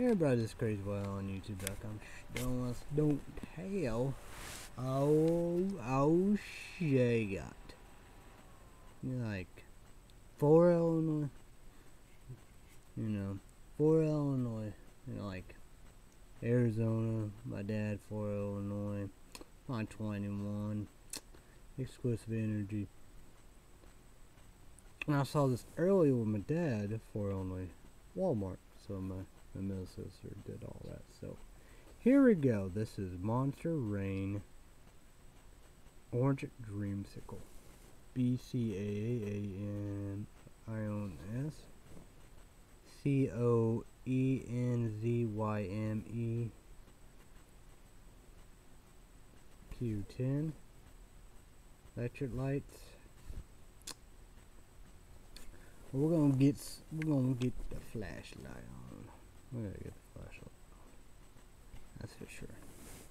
Everybody this CrazyWyatt on YouTube.com. Don't us don't tell. Oh oh shit. You're like four Illinois you know. For Illinois. You know, like Arizona, my dad for Illinois. Twenty one. Exclusive energy. And I saw this earlier with my dad for Illinois Walmart. So my my middle sister did all that. So here we go. This is Monster Reign Orange Dreamsicle. B C A A N I O N S C O E N Z Y M E Q10 electric lights we're gonna get we're gonna get the flashlight on we're gonna get the flashlight that's for sure.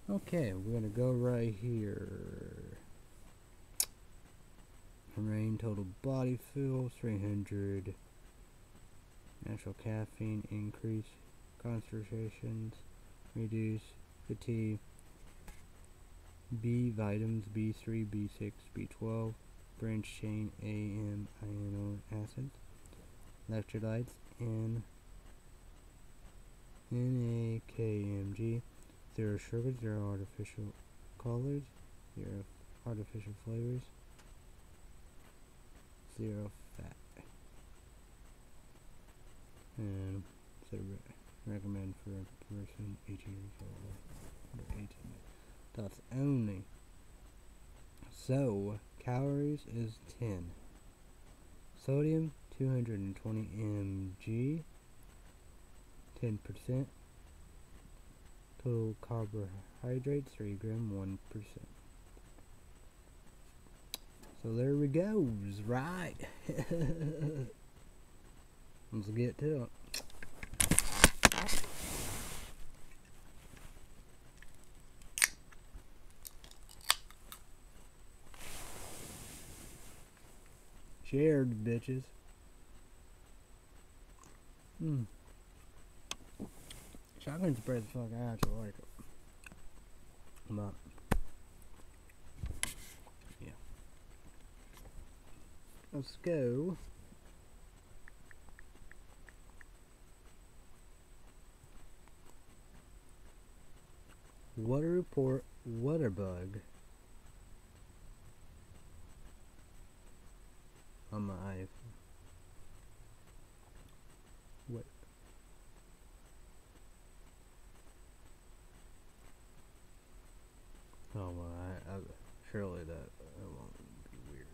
Okay we're gonna go right here. Reign total body fuel 300 natural caffeine increase concentrations reduce fatigue. B vitamins B3 B6 B12 branch chain AM amino acids electrolytes N NAKMG There are zero sugar zero artificial colors zero artificial flavors. Zero fat. And so re recommend for a person 18 years old under 18 that's only. So calories is 10 sodium 220 mg 10% total carbohydrates 3 gram 1% so there we goes right Let's get to it. Shared, bitches. Hmm. Shotgun spread the fuck out, I like it. But, yeah. Let's go. Water report water bug on my iPhone. What? Oh well, I, I, surely that, that won't be weird.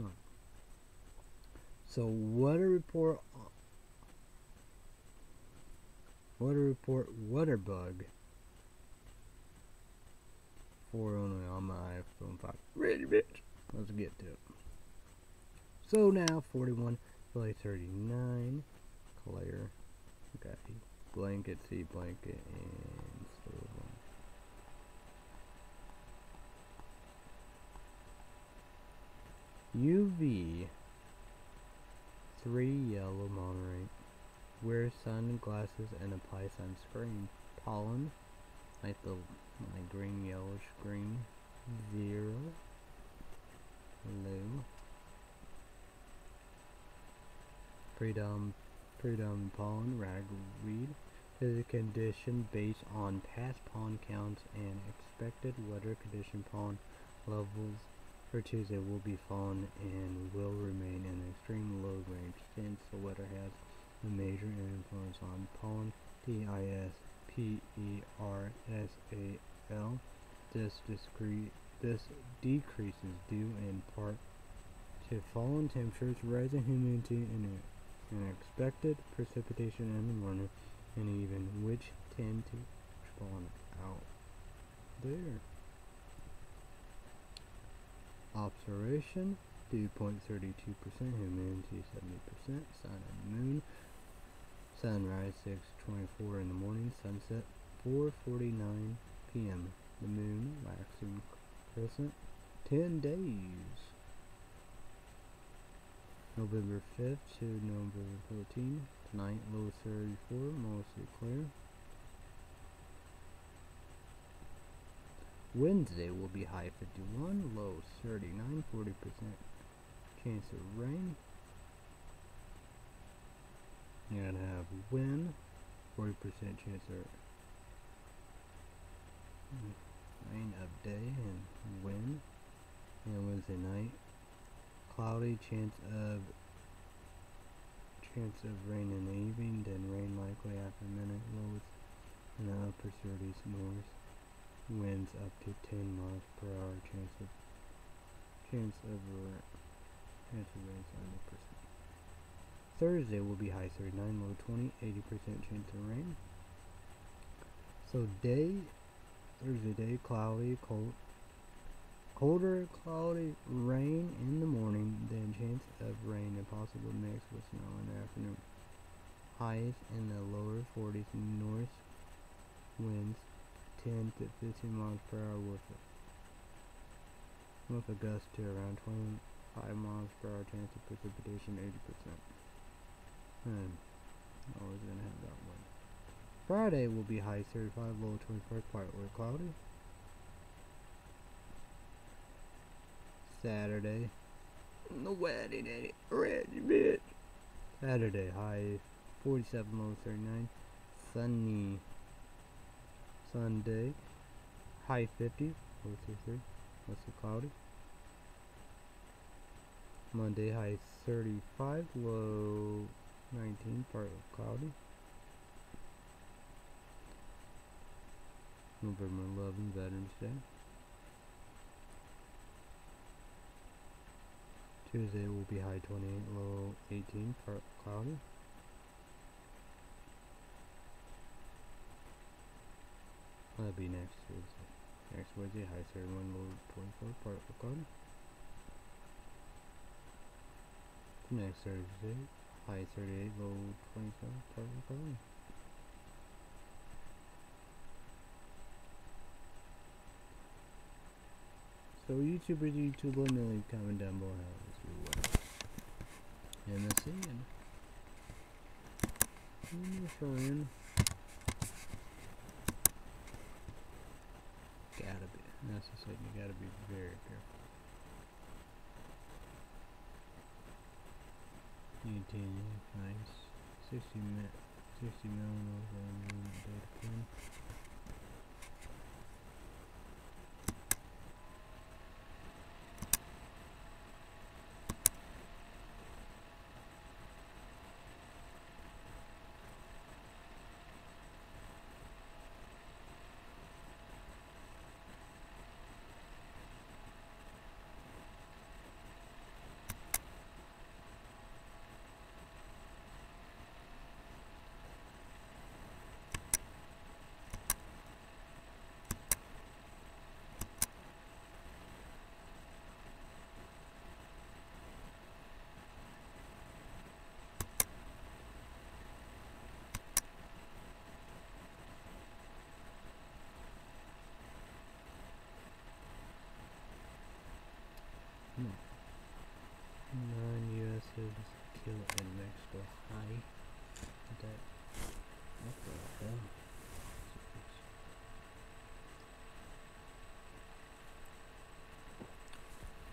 Huh. So water report Water report water bug. Four only on my iPhone 5. Ready, bitch. Let's get to it. So now 41, play 39, Claire. Okay, blanket, C blanket, and still one. UV, three yellow monorail. Wear sunglasses and apply sunscreen. Pollen, like the like green, yellowish green. Zero. Blue. Predom, predom pollen, ragweed is a condition based on past pollen counts and expected weather condition pollen levels for Tuesday will be fallen and will remain in extreme low range since the weather has a major influence on pollen, D-I-S-P-E-R-S-A-L. This, this decreases due in part to fallen temperatures, rising humidity, and an expected precipitation in the morning, and even which tend to spawn out there. Observation, dew point 32%, humidity 70%, sun and moon Sunrise 6:24 in the morning, sunset 4:49 p.m. The moon waxing crescent 10 days. November 5th to November 14th. Tonight, low 34, mostly clear. Wednesday will be high 51, low 39, 40% chance of rain. You're gonna have wind, 40% chance of rain of day and wind. And Wednesday night, cloudy, chance of chance of rain in the evening, then rain likely after minute, lows in the upper 30s north, winds up to 10 miles per hour, chance of chance of chance of rain 70%. Thursday will be high 39, low 20, 80% chance of rain. So day, Thursday day, cloudy, cold, colder, cloudy, rain in the morning, then chance of rain and possible mix with snow in the afternoon. Highs in the lower 40s, north winds 10 to 15 miles per hour with a, with a gust to around 25 miles per hour chance of precipitation 80%. Hmm. Always gonna have that one. Friday will be high 35, low 25, partly cloudy. Saturday. The wedding at Red bitch. Saturday, high 47, low 39. Sunny. Sunday, high 50, low 33, mostly cloudy. Monday, high 35, low 19, partly cloudy. November 11, Veterans Day. Tuesday will be high 28, low 18, part cloudy. That'll be next Wednesday. Next Wednesday, high 31, low 24, part cloudy. Next Thursday, high 38, low 27, part cloudy. So YouTubers, YouTube, let me leave comment down below how this will work. And the scene. And the Gotta be. That's the thing. You gotta be very careful. 18, nice. 60 minutes. 60 million data plan. Non-U.S. citizens killed in Mexico. Hi. That. What the hell?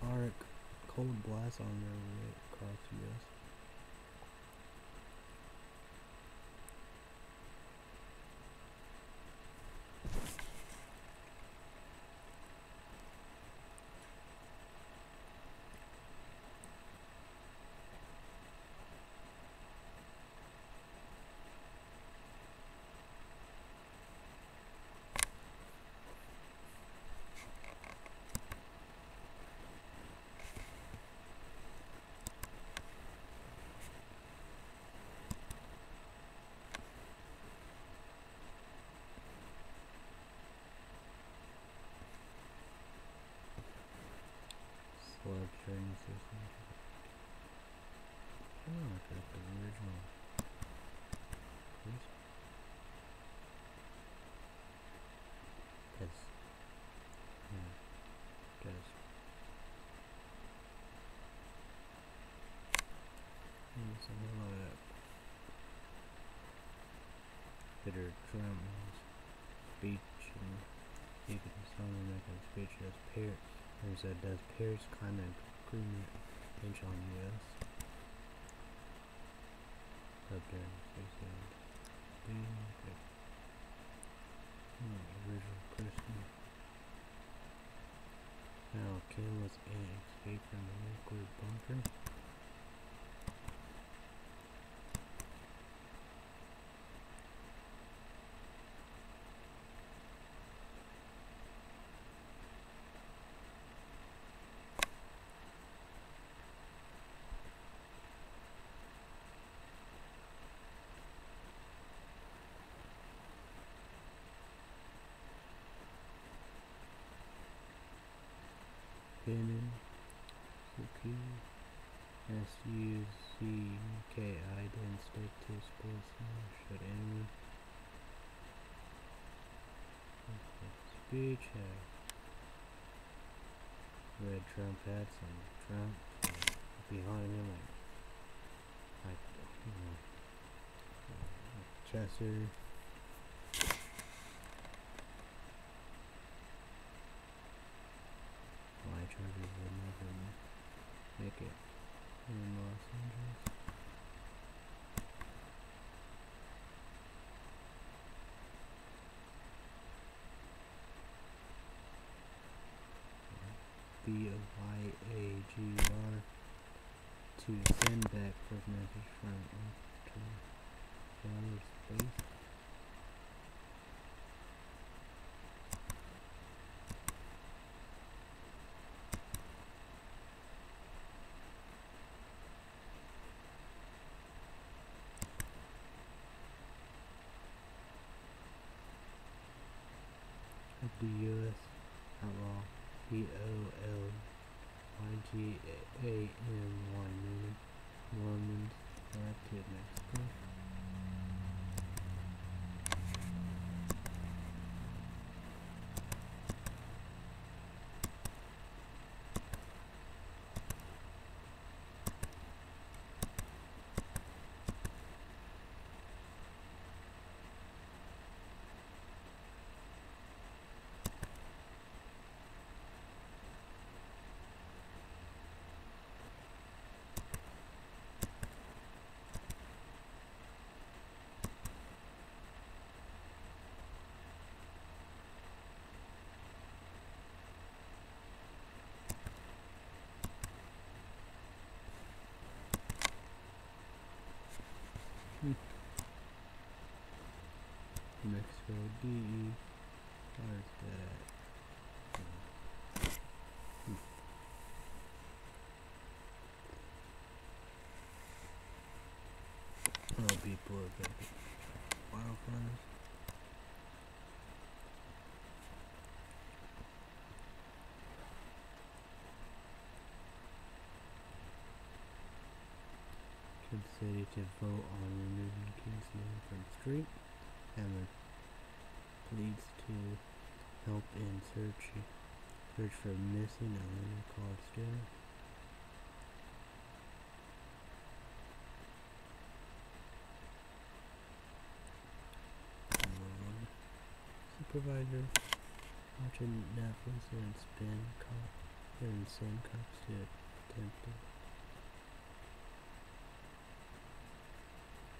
Arc cold blast on their way across U.S. Slab training system. Oh, okay, the original. Oops. That's. Yeah. Guys. load up. Trump's speech and he can someone make a speech as Pierce. He said, does Paris climate agreement inch on U.S.? Up there, he said, hmm, original Christmas. Now, Kim was escape from the nuclear bunker. S-U-C-K-I didn't stick to sports should enemy. Speech red Trump hats and Trump behind him like, like, you know, Chester. Why Chargers would never make it in Los Angeles. B O Y A G R to send back first message from to outer space. of the U.S. outlaw P O L Y G A N Y meaning Mormons are to Mexico. Mexico D where's that? Oh people are gonna get wildfires. City to vote on removing King's name from the street. Pleads to help in search search for missing Atlanta college student. Supervisor watching Netflix and spin cop and send cops to attempted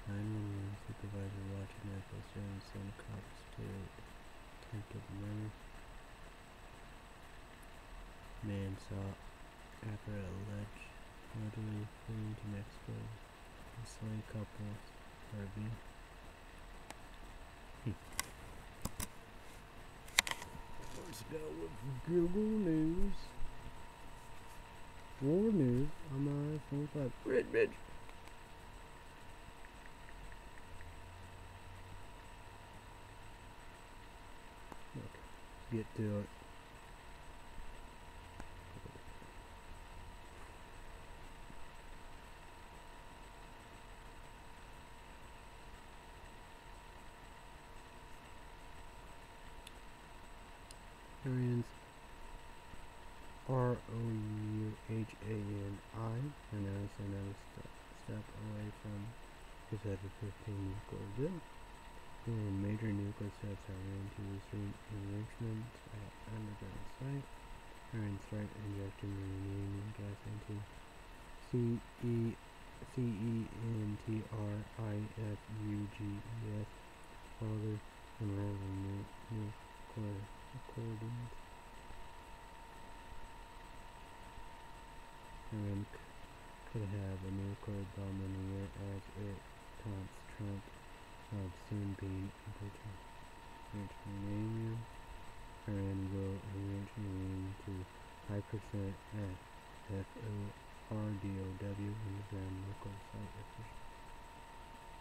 911 supervisor watching Netflix and send cops to attempted murder. Man sought after a alleged elderly fleeing to Mexico. Hmm. Enslaved couples RV. Let's go with Google News. War News. On iPhone 5. Red bitch. Get to it. Arians R O U H A N I and now it's another step, step away from Turkish has a 15 nuclear good. And major nuclear sites are ran to resume enrichment at underground site. Iron strike injecting the remaining gas into C E C E N T R I F U G E S. Father and Reverend Nuclear Accordings. Iran could have a nuclear bomb in as it taunts Trump of soon being uranium. Iran will uranium to 5% at FORDOW underground nuclear site official.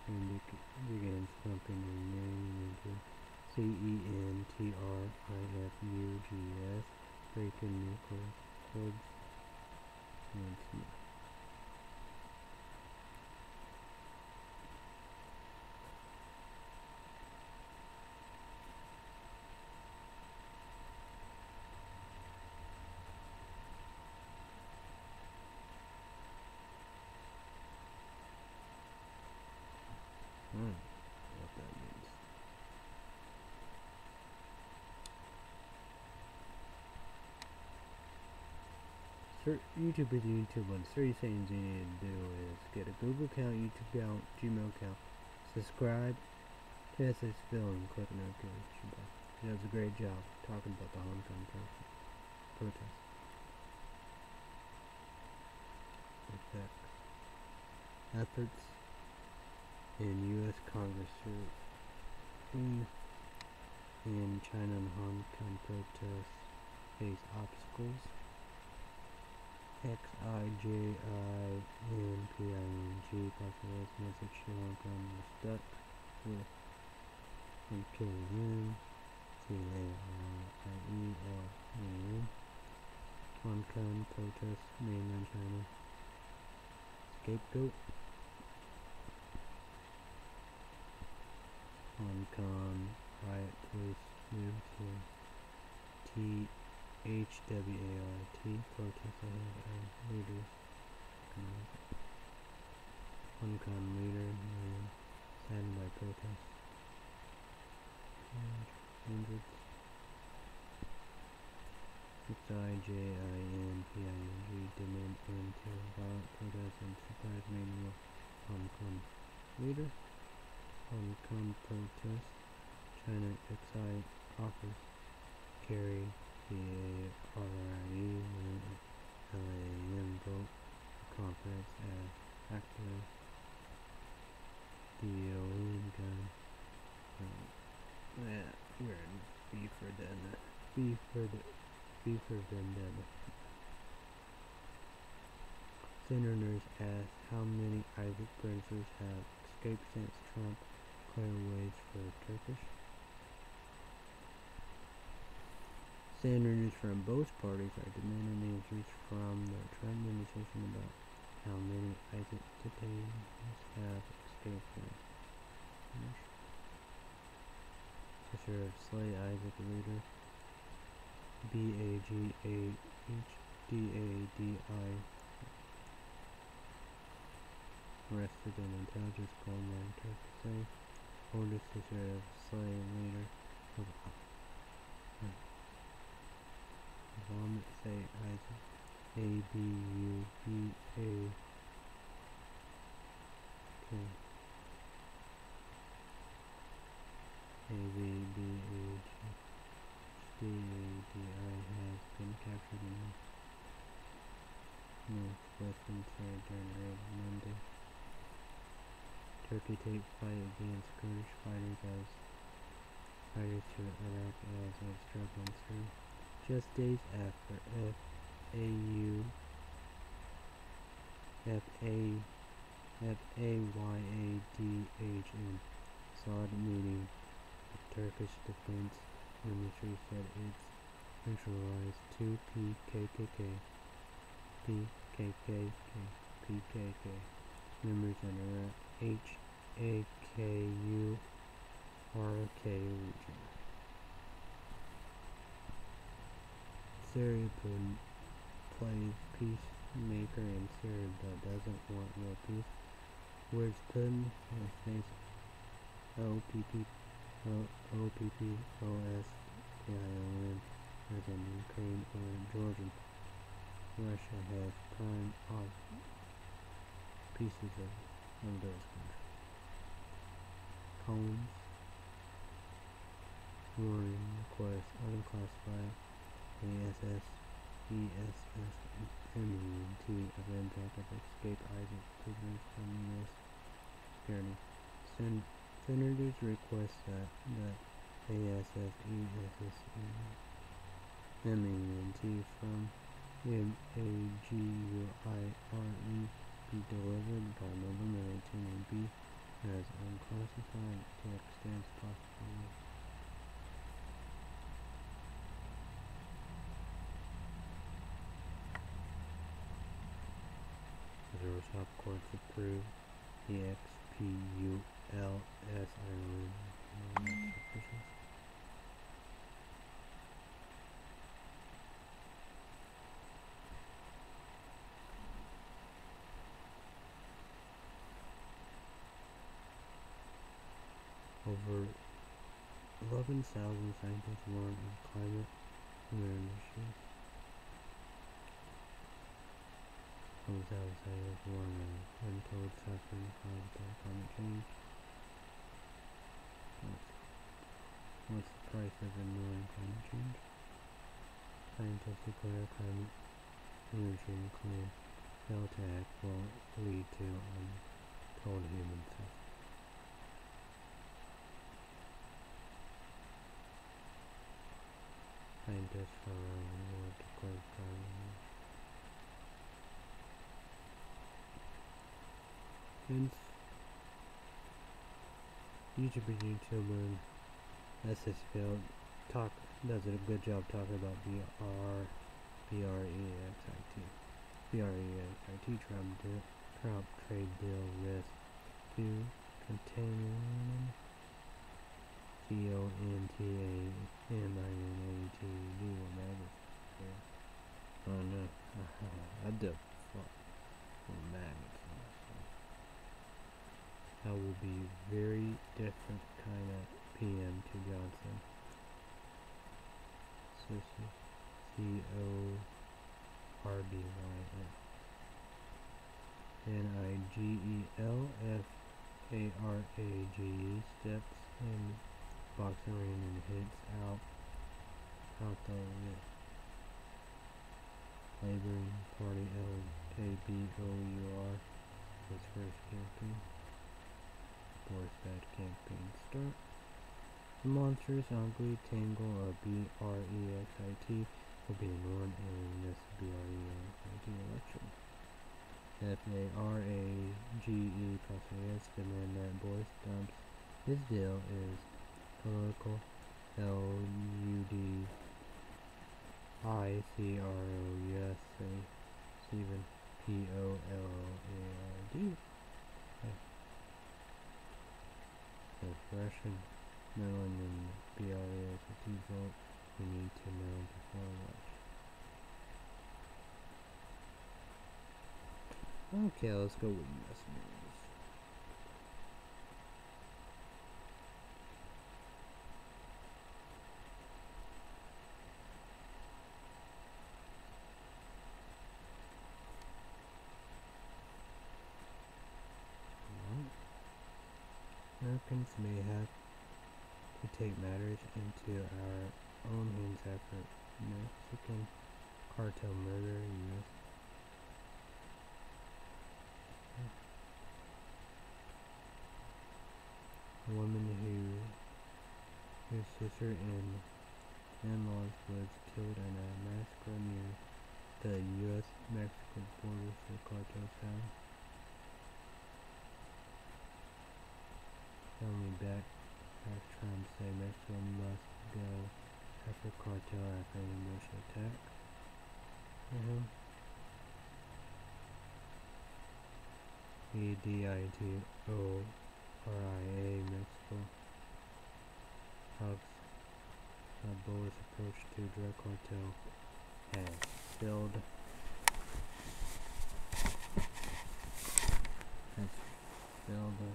And begins pumping uranium into C-E-N-T-R-I-F-U-G-S, breaking nuclear codes once more. Hmm, what that means. YouTube is YouTube. What three things you need to do is get a Google account, YouTube account, Gmail account, subscribe to SS and click notification bell. He does a great job talking about the Hong Kong protest. Effect. Efforts in U.S. Congress to in China and Hong Kong protests face obstacles. X I J I N P I N G populist message Hong Kong was stuck with and Pyongyang C A R I E L N Hong Kong protests mainland China. Scapegoat. Hong Kong riot police T H W A R T protest ahead of leaders. Hong Kong leader man saddened by protests. Hundreds. X I J I N P I N G demand end to violent protests and surprise with Hong Kong leader. Hong Kong protest. China XI office carry C-A-R-I-E L-A-M vote conference as active D-O-N gun. Um, yeah, we're in V for Vendetta. B for, V for Vendetta. Senators asked how many ISIS Princes have escaped since Trump cleared ways for Turkish. Senators from both parties are demanding answers from the Trump administration about how many ISIS detainees have escaped from Sister of Slay ISIS leader B A G A H D A D I arrested in intelligence Goldman Turkey oldest sister of Slay leader of Vomit say ISIS. A B U B A. Okay. A B B H D A D I has been captured in northwestern Syria during raid Monday. Turkey takes fight against Kurdish fighters as fighters to Iraq as it struggles through just days after. FAU FAYADHN Saud meeting, the Turkish Defense Ministry said it's neutralized two PKKK, PKKK, PKK members in Iraq HAKU RK region. Syria plays peacemaker in Syria but doesn't want real peace. Words Where's Putin? Oh, face. O P P O O P P O S K I O N as in Ukraine or Georgian. Russia has prime off pieces of, of those countries. Combs. Warning request unclassified ASS ESS ME2 of impact of escape ISIS prisoners from this journey. Sen senators request that the ASS ESS ME2 from M-A-G-U-I-R-E be delivered by November 18 and be as unclassified to extent possible. Top courts approved the XPULS Ireland. Over 11,000 scientists warn of climate emergencies. Outsiders warn of untold suffering caused by climate change. What's, what's the price of ignoring climate change? Scientists declare climate emergency claim fail to act will lead to untold human suffering. Scientists the world declare climate um, Hence, YouTuber YouTuber. SS Field. Talk does a good job talking about the R B R E X I T. B R E X I T Trump Trump trade deal risk to contain C O N T A M I N A T D whatever. Oh no, I did fuck. Magnets. I will be very different kind of PM to Johnson. C O R B Y. N I G E L F A R A G E. Steps in boxing ring and hits out. Out the Laboring Party L K B O U R. His first campaign force that campaign start. The monstrous ugly tangle of B-R-E-X-I-T will be known in this B-R-E-X-I-T election. F-A-R-A-G-E plus A-S demand that Boris dumps his deal is political L-U-D-I-C-R-O-U-S-A Stephen P-O-L-O-A-R-D of Russian melon and BRA as a default, we need to know before watch. Okay, let's go with messengers. Americans may have to take matters into our own hands after Mexican cartel murder U.S. A woman who whose sister and in-laws was killed in a massacre near the U.S.-Mexico border, the cartel found. Coming back as Trump say Mexico must go after cartel after ambush attack. Mm-hmm. E-D-I-T-O-R-I-A Mexico hugs a bullish approach to drug cartel has failed. Has Zelda.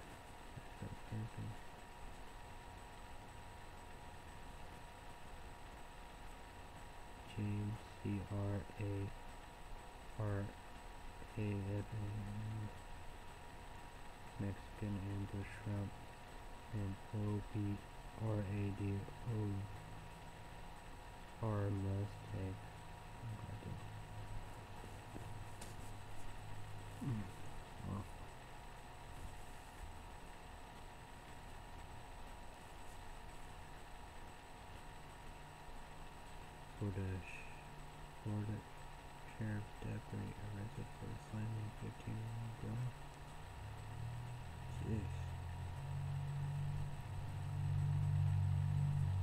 James C R A R A F Mexican ambush shrimp and O B R A D O R Mustang. Mm. Well. Florida, Florida Sheriff Deputy arrested for slamming 15 year old girl. Jeez.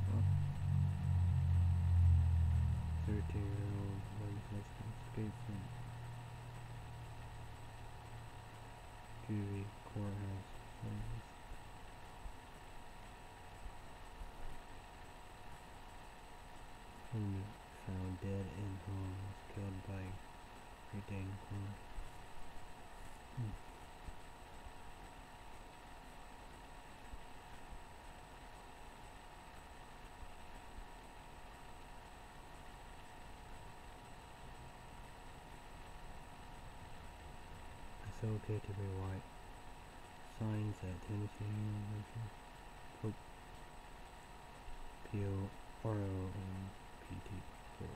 Well, 13 year old from Juvie courthouse. Okay to be white. Signs at Tennessee University. Pope P O R O N P T. Pope.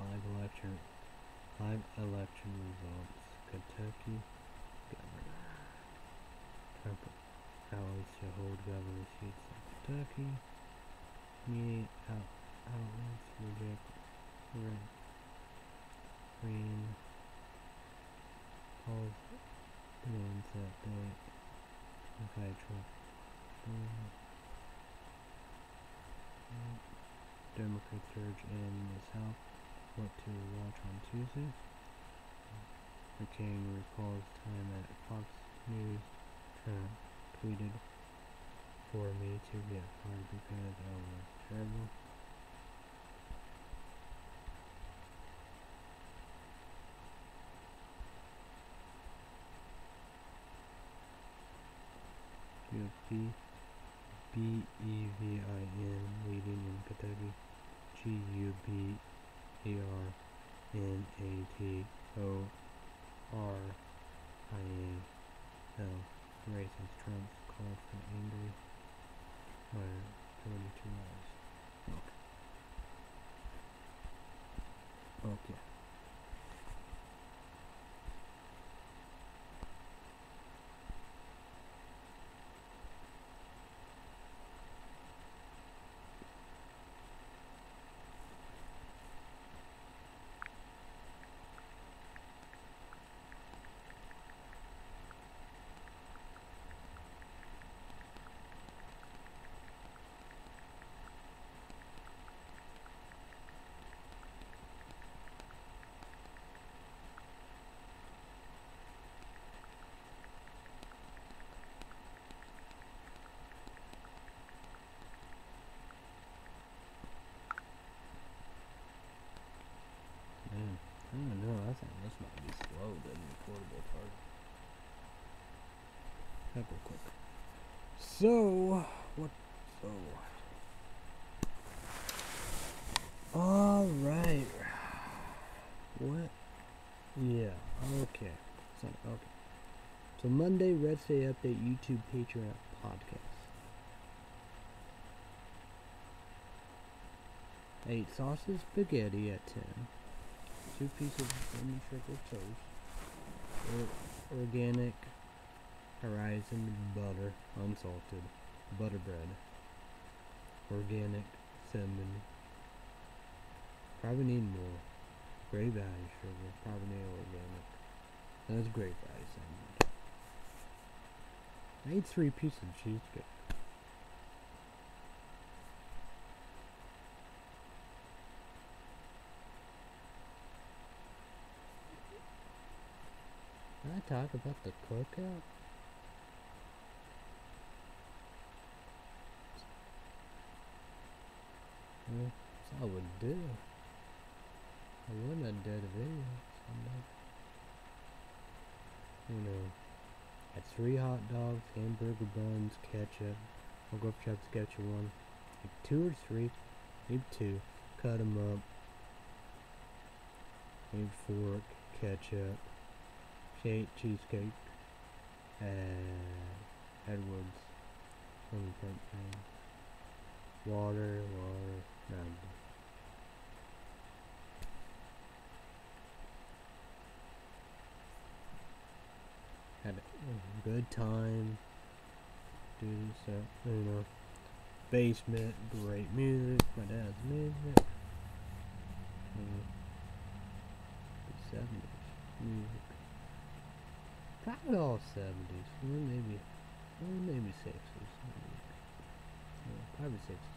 Live election, live election results. Kentucky governor. Trump rallies to hold governor seats in Kentucky. Media out, outlets reject Re- Green calls demands that they okay Trump. Um, mm, Democrat surge in the South. What to watch on Tuesday? McCain recalls time at Fox News. Trump tweeted for me to get fired because I was terrible. GOP B E V I N leading in Kentucky. G U B A R N A T O R I A L. Racist Trump's call for angry fire 22 hours. Okay. Okay. Man, I don't know. I think this might be slow, the recordable part. Heck, real quick. So, what? So. Alright. What? Yeah, okay. So, okay. So, Monday, Red State Update YouTube Patreon podcast. Eight sauces spaghetti at 10 two pieces of lemon sugar toast, or organic horizon butter, unsalted, butter bread, organic cinnamon, probably need more, great value sugar, probably need organic, that's great value cinnamon. I ate three pieces of cheesecake. Can I talk about the cookout? I would do. I wouldn't have did a video. Someday. You know, had three hot dogs, hamburger buns, ketchup. I'll go for one. Like two or three, maybe two. Cut them up. Maybe fork, ketchup, shake, cheesecake, and Edwards. Let thing. Water, water, Had a good time. Do so, you know. Basement, great music. My dad's music. 70s music. Probably all 70s. Or maybe, maybe 60s. Yeah, probably 60s.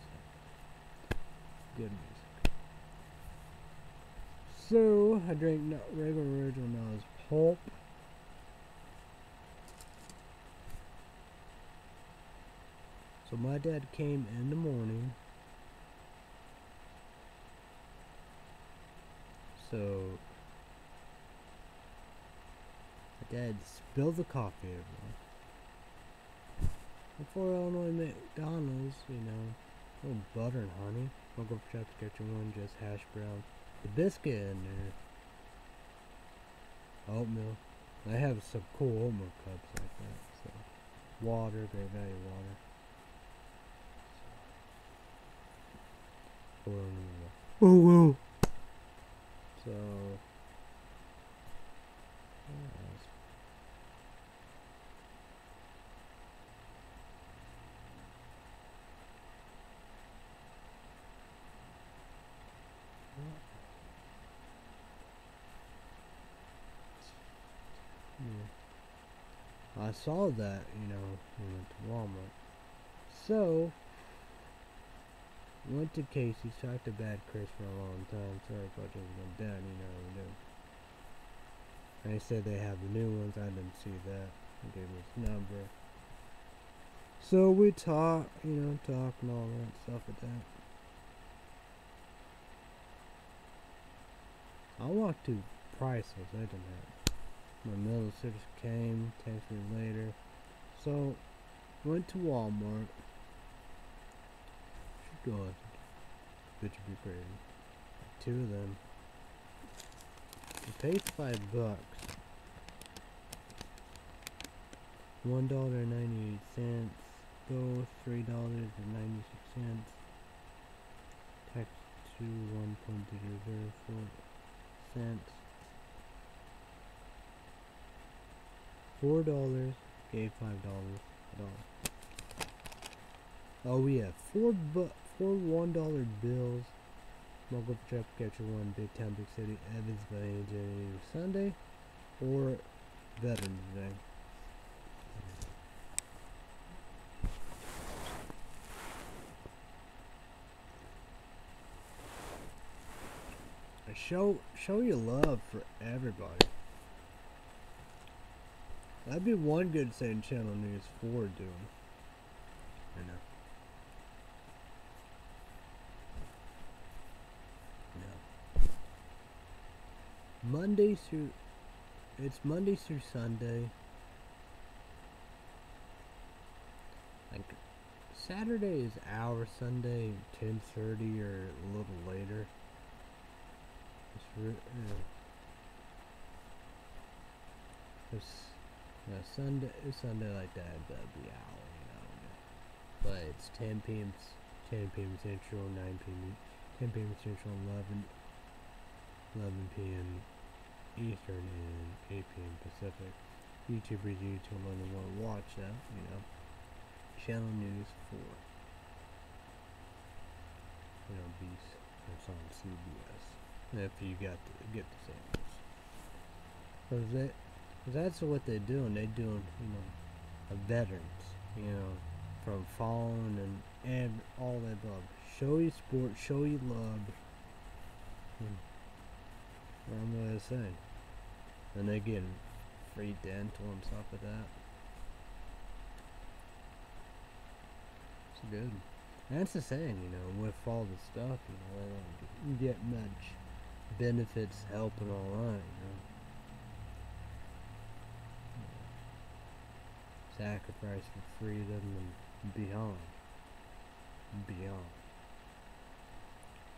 So, I drank no, regular original is pulp. So my dad came in the morning. So my dad spilled the coffee everywhere. Before Illinois McDonald's, you know, little butter and honey. Go for Chop's Kitchen one, just hash brown. The biscuit in there. Oatmeal. I have some cool oatmeal cups like that. So water, great value water. Oh. So, I saw that, you know, we went to Walmart. So, Went to Casey's, talked to Bad Chris for a long time. Sorry if I just went down, you know what I They said they have the new ones. I didn't see that. He gave me his number. So we talk, you know, talk and all that stuff with that. I walked to priceless. I didn't have. My middle sister came, texted me later. So, went to Walmart. God. Bitch would be pretty. Two of them. It pays five bucks. One dollar and ninety eight cents. Both three dollars and ninety six cents. Tax to one point zero zero four cents. Four dollars gave five dollars. dollar. Oh yeah, four bu four one dollar bills. Muggle Trap Catcher One, Big Town, Big City, Evansville, either Sunday or Veterans Day. Show show your love for everybody. That'd be one good thing Channel News 4 doing. I know. Monday through it's Monday through Sunday. Like Saturday is our Sunday, ten thirty or a little later. It's re- uh, it's, Sunday Sunday like that that'd be out, you know. But it's ten p.m. ten p.m. Central, nine p.m. ten p.m. Central, 11, 11 p.m. Eastern and 8 p.m. Pacific. YouTubers you to and want to watch that, you know. Channel News 4. You know, Beast. It's on CBS. If you got to get the same Cause that, that's what they're doing. They're doing, you know, veterans, you know, from fallen and and all that love. Show you sport, show you love. Hmm. I'm gonna say. And they get free dental on top of that. It's good. That's the thing, you know, with all the stuff, you know, they don't get much benefits, help, and all that, you know. Sacrifice for freedom and beyond. Beyond.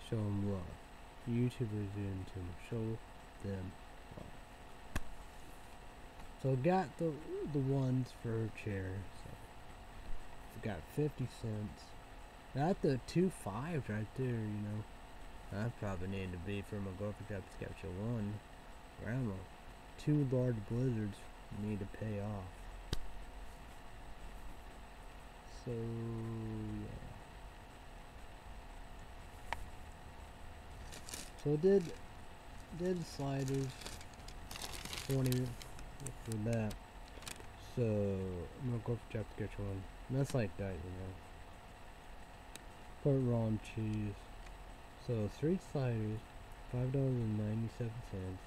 Show them love. YouTubers too much. Show them love. So I got the the ones for her chair. So I got fifty cents. Got the two fives right there, you know. I probably need to be for my girlfriend got to capture one. Grandma. Two large blizzards need to pay off. So yeah. So did did sliders twenty for that. So I'm gonna go for chapter get one. That's like that, you know. Put raw cheese. So three sliders, five dollars and ninety seven cents.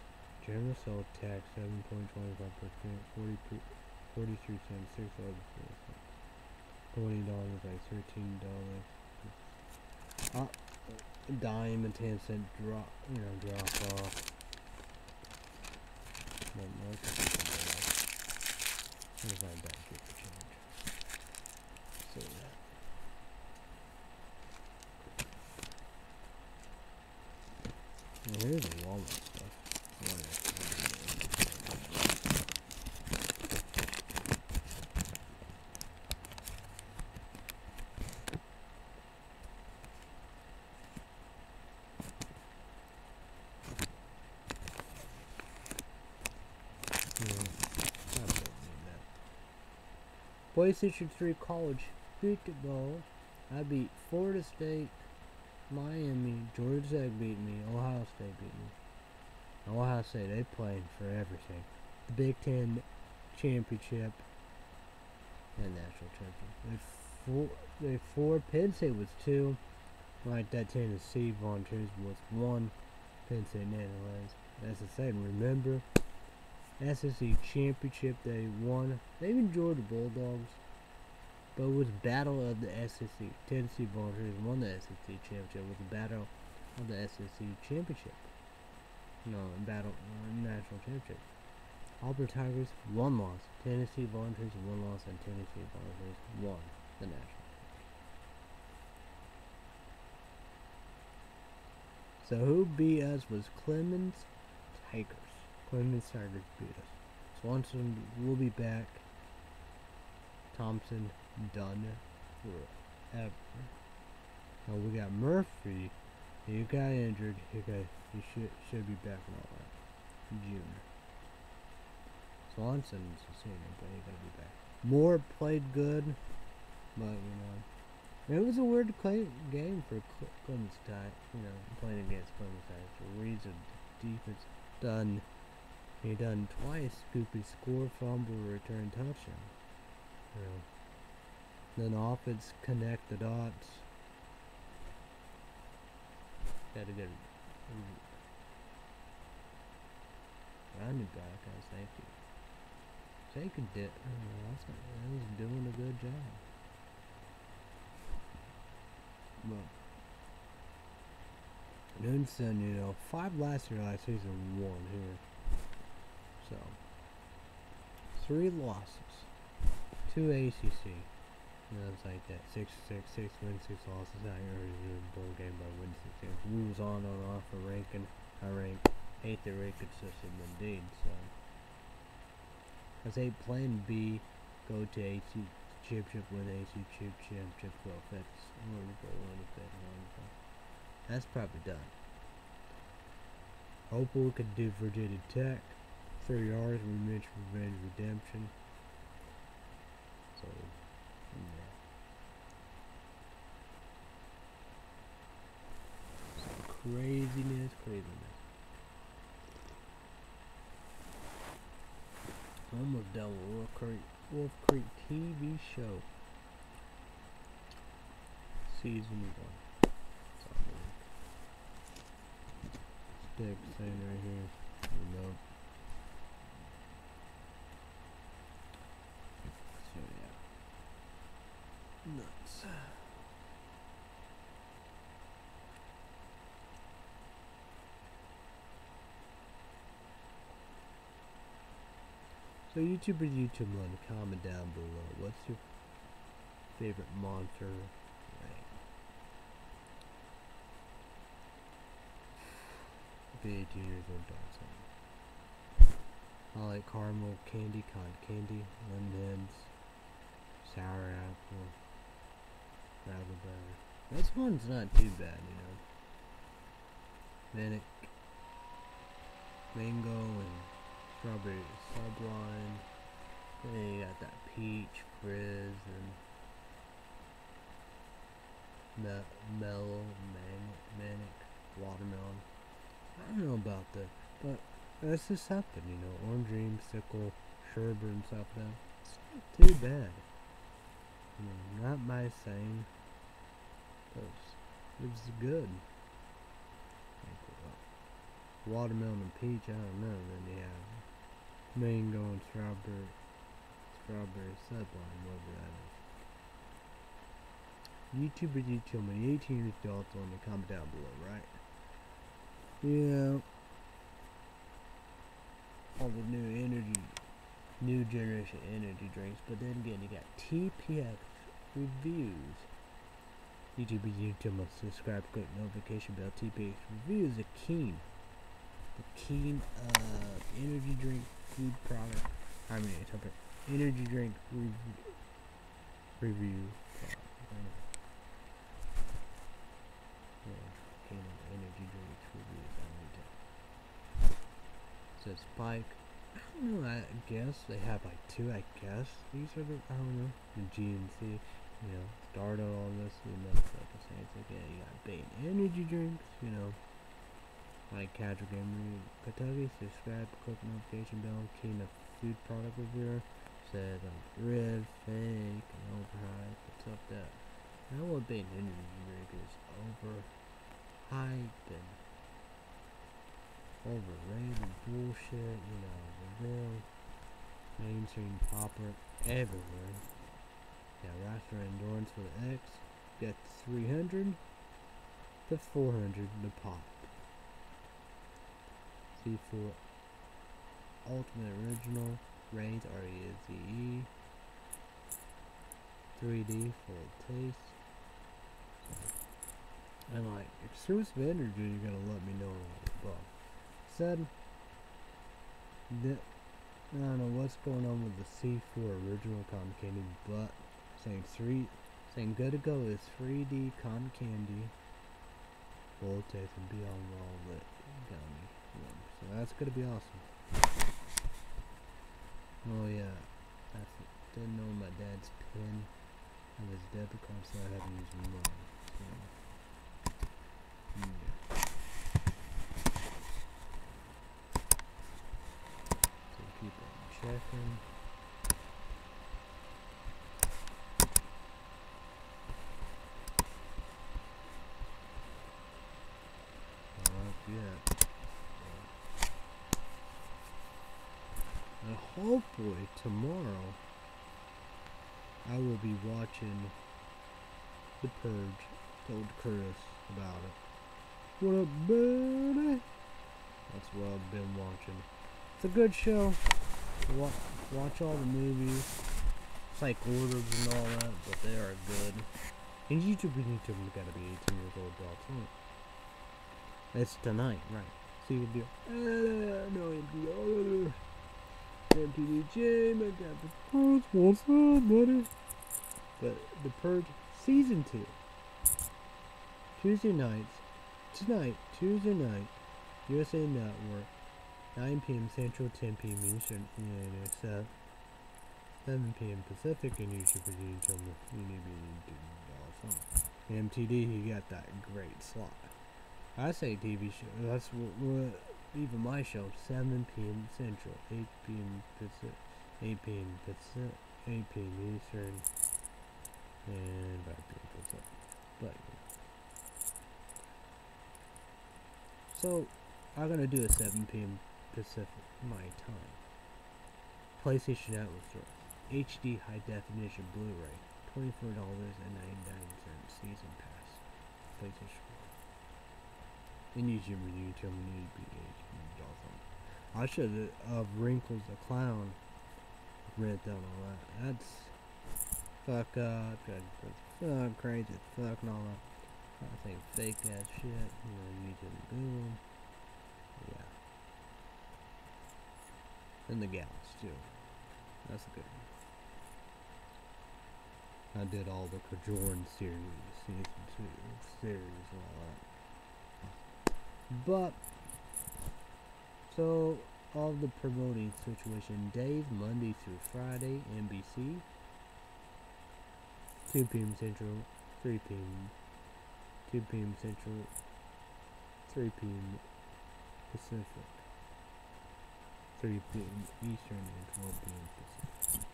General sales tax seven point twenty five percent, forty three cents, six dollars twenty dollars like thirteen dollars. Uh, dime and ten cent drop, you know, drop off. Not much. Here's my back get the change. So that. Well, here's the Walmart PlayStation 3 College Basketball. I beat Florida State, Miami, Georgia Tech beat me, Ohio State beat me. Ohio State, they played for everything. The Big Ten Championship and National Championship. They four, they four. Penn State was two. Like that Tennessee Volunteers was one. Penn State Netherlands. That's the same. remember SEC championship they won. They enjoyed the Bulldogs. But was battle of the SSC. Tennessee Volunteers won the SSC championship. It was a battle of the SSC championship. No, battle uh, national championship. Auburn Tigers one loss. Tennessee Volunteers one loss, and Tennessee Volunteers won the national. So who beat us was Clemson Tigers. Clemson Tigers beat us. Swanson will be back. Thompson done forever. Now we got Murphy. He got injured. He got he should should be back in all that. June. Swanson's the senior, but he gotta be back. Moore played good, but you know, it was a weird play, game for Cle Clemens Tide. You know, playing against Clemens Tide. So Reed's a defense done. He done twice. Scoopy score, fumble, return touchdown. Know. Then offense connect the dots. Gotta get running back I on safety. Safety did. Uh, that's not, he's doing a good job. But Nunson, you know, five last year, last season, one here. So three losses, two ACC. It's like that. Six, six, six wins, six losses. I already did a bowl game by win six games. Moves on and off for ranking. I rank eighth or eight consistent indeed. So I say plan B, go to AC championship, win AC championship, go fifth, fifth one. So that's probably done. Hope we could do Virginia Tech. Three R's, Revenge, Revenge, Redemption. So, yeah. Some craziness, craziness. Almost done with Wolf Creek, Wolf Creek TV show. Season 1. Stick saying right here. Remote. So yeah. Nuts. So YouTuber YouTube one, comment down below. What's your favorite monster? Right. Be 18 years old, dog. I like caramel candy, cotton candy, lemon heads, sour apple, raspberry. This one's not too bad, you know. Manic, mango, and strawberry sublime. Then you got that peach, frizz, and me- mellow, man- manic, watermelon. I don't know about that, but that's just something, you know. Orange sickle, sherbet, and stuff. Too bad. Not my saying. It was good. Watermelon and peach, I don't know. Then you have mango and strawberry, strawberry sublime, whatever that is. YouTubers, you tell me 18 years old on the comment down below, right? Yeah. All the new energy, new generation energy drinks, but then again, you got TPX reviews. YouTube YouTube must subscribe, click notification bell. TPX reviews a keen, the keen uh, energy drink food product. I mean, it's okay. Energy drink review. Review. Yeah, Spike. I don't know. I guess they have like two. I guess these are the. I don't know. The GNC you know, started all this, you know, like I say, it's like, yeah, you got Bang energy drinks, you know, like Casual Gamer Kentucky, subscribe, click notification bell, a food product reviewer, said, red, fake, and overhyped, what's up that? I know what Bang energy is overhyped and overrated bullshit, you know, the real mainstream popper everywhere. Yeah, Raster Endurance for the X. Get 300 to 400 the pop. C4 Ultimate Original Range R-E-Z-E 3D full taste. And like exclusive energy you're gonna let me know above. Said that I don't know what's going on with the C4 original cotton candy, but saying three, saying good to go is 3D cotton candy, voltage and beyond all lit gummy. So that's gonna be awesome. Oh yeah, I didn't know my dad's pin of his debit card, so I had to use mine. So, yeah. So keep on checking. yet. And hopefully tomorrow I will be watching The Purge. Told Chris about it. What up, buddy? That's what I've been watching. It's a good show. Watch, watch all the movies. Psych orders and all that, but they are good. And YouTube and YouTube gotta be 18 years old adults. It's tonight, right. See be uh, no MTV, MTVJ, my God, the Purge, what's up, buddy? But the Purge season two, Tuesday nights, tonight, Tuesday night, USA Network, 9 p.m. Central, 10 p.m. Eastern, and it's uh, 7 p.m. Pacific, and you need to be YouTube, MTD, he got that great slot. I say TV show. That's what, what even my show. 7 p.m. Central, 8 p.m. Pacific, 8 p.m. Pacific, 8 p.m. Eastern, and 5 p.m. Pacific. But so I'm gonna do a 7 p.m. Pacific my time. PlayStation Network Store, HD High Definition Blu-ray, twenty-four dollars and ninety-nine cents season pass. PlayStation and use your menu to need be I should uh, have Wrinkles the Clown rent down all that. That's fuck up, fuck crazy, fuck and all that. I think fake ass shit, you know, YouTube Google. Yeah. And the gals too. That's a good one. I did all the Cajoran series, season two series and all that. But so of the promoting situation days Monday through Friday, NBC, 2 p.m. Central, 3 p.m. 2 p.m. Central, 3 p.m. Pacific, 3 p.m. Eastern, and 12 p.m. Pacific.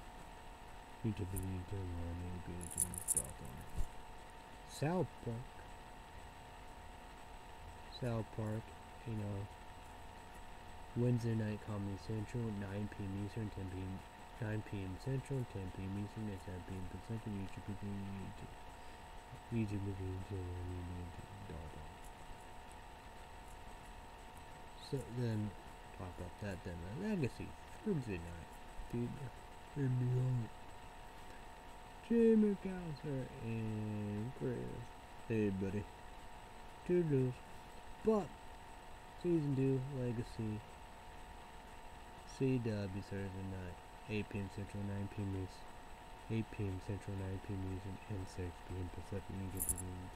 YouTube and YouTube on NBC.com. South Park. South Park, you know, Wednesday night Comedy Central, 9 p.m. Eastern, 10 p.m. 9 p.m. Central, 10 p.m. Eastern, and 7 p.m. Pacific. YouTube YouTube. YouTube YouTube on YouTube.com. So then, talk about that then. Uh, Legacy, Thursday night. Dude, and beyond. Jimmy Counselor and Chris. Hey, buddy. Toodles. But, Season 2, Legacy, CW Thursday night, 8 p.m. Central, 9 p.m. East, 8 p.m. Central, 9 p.m. Eastern, and 6 p.m. Pacific. You can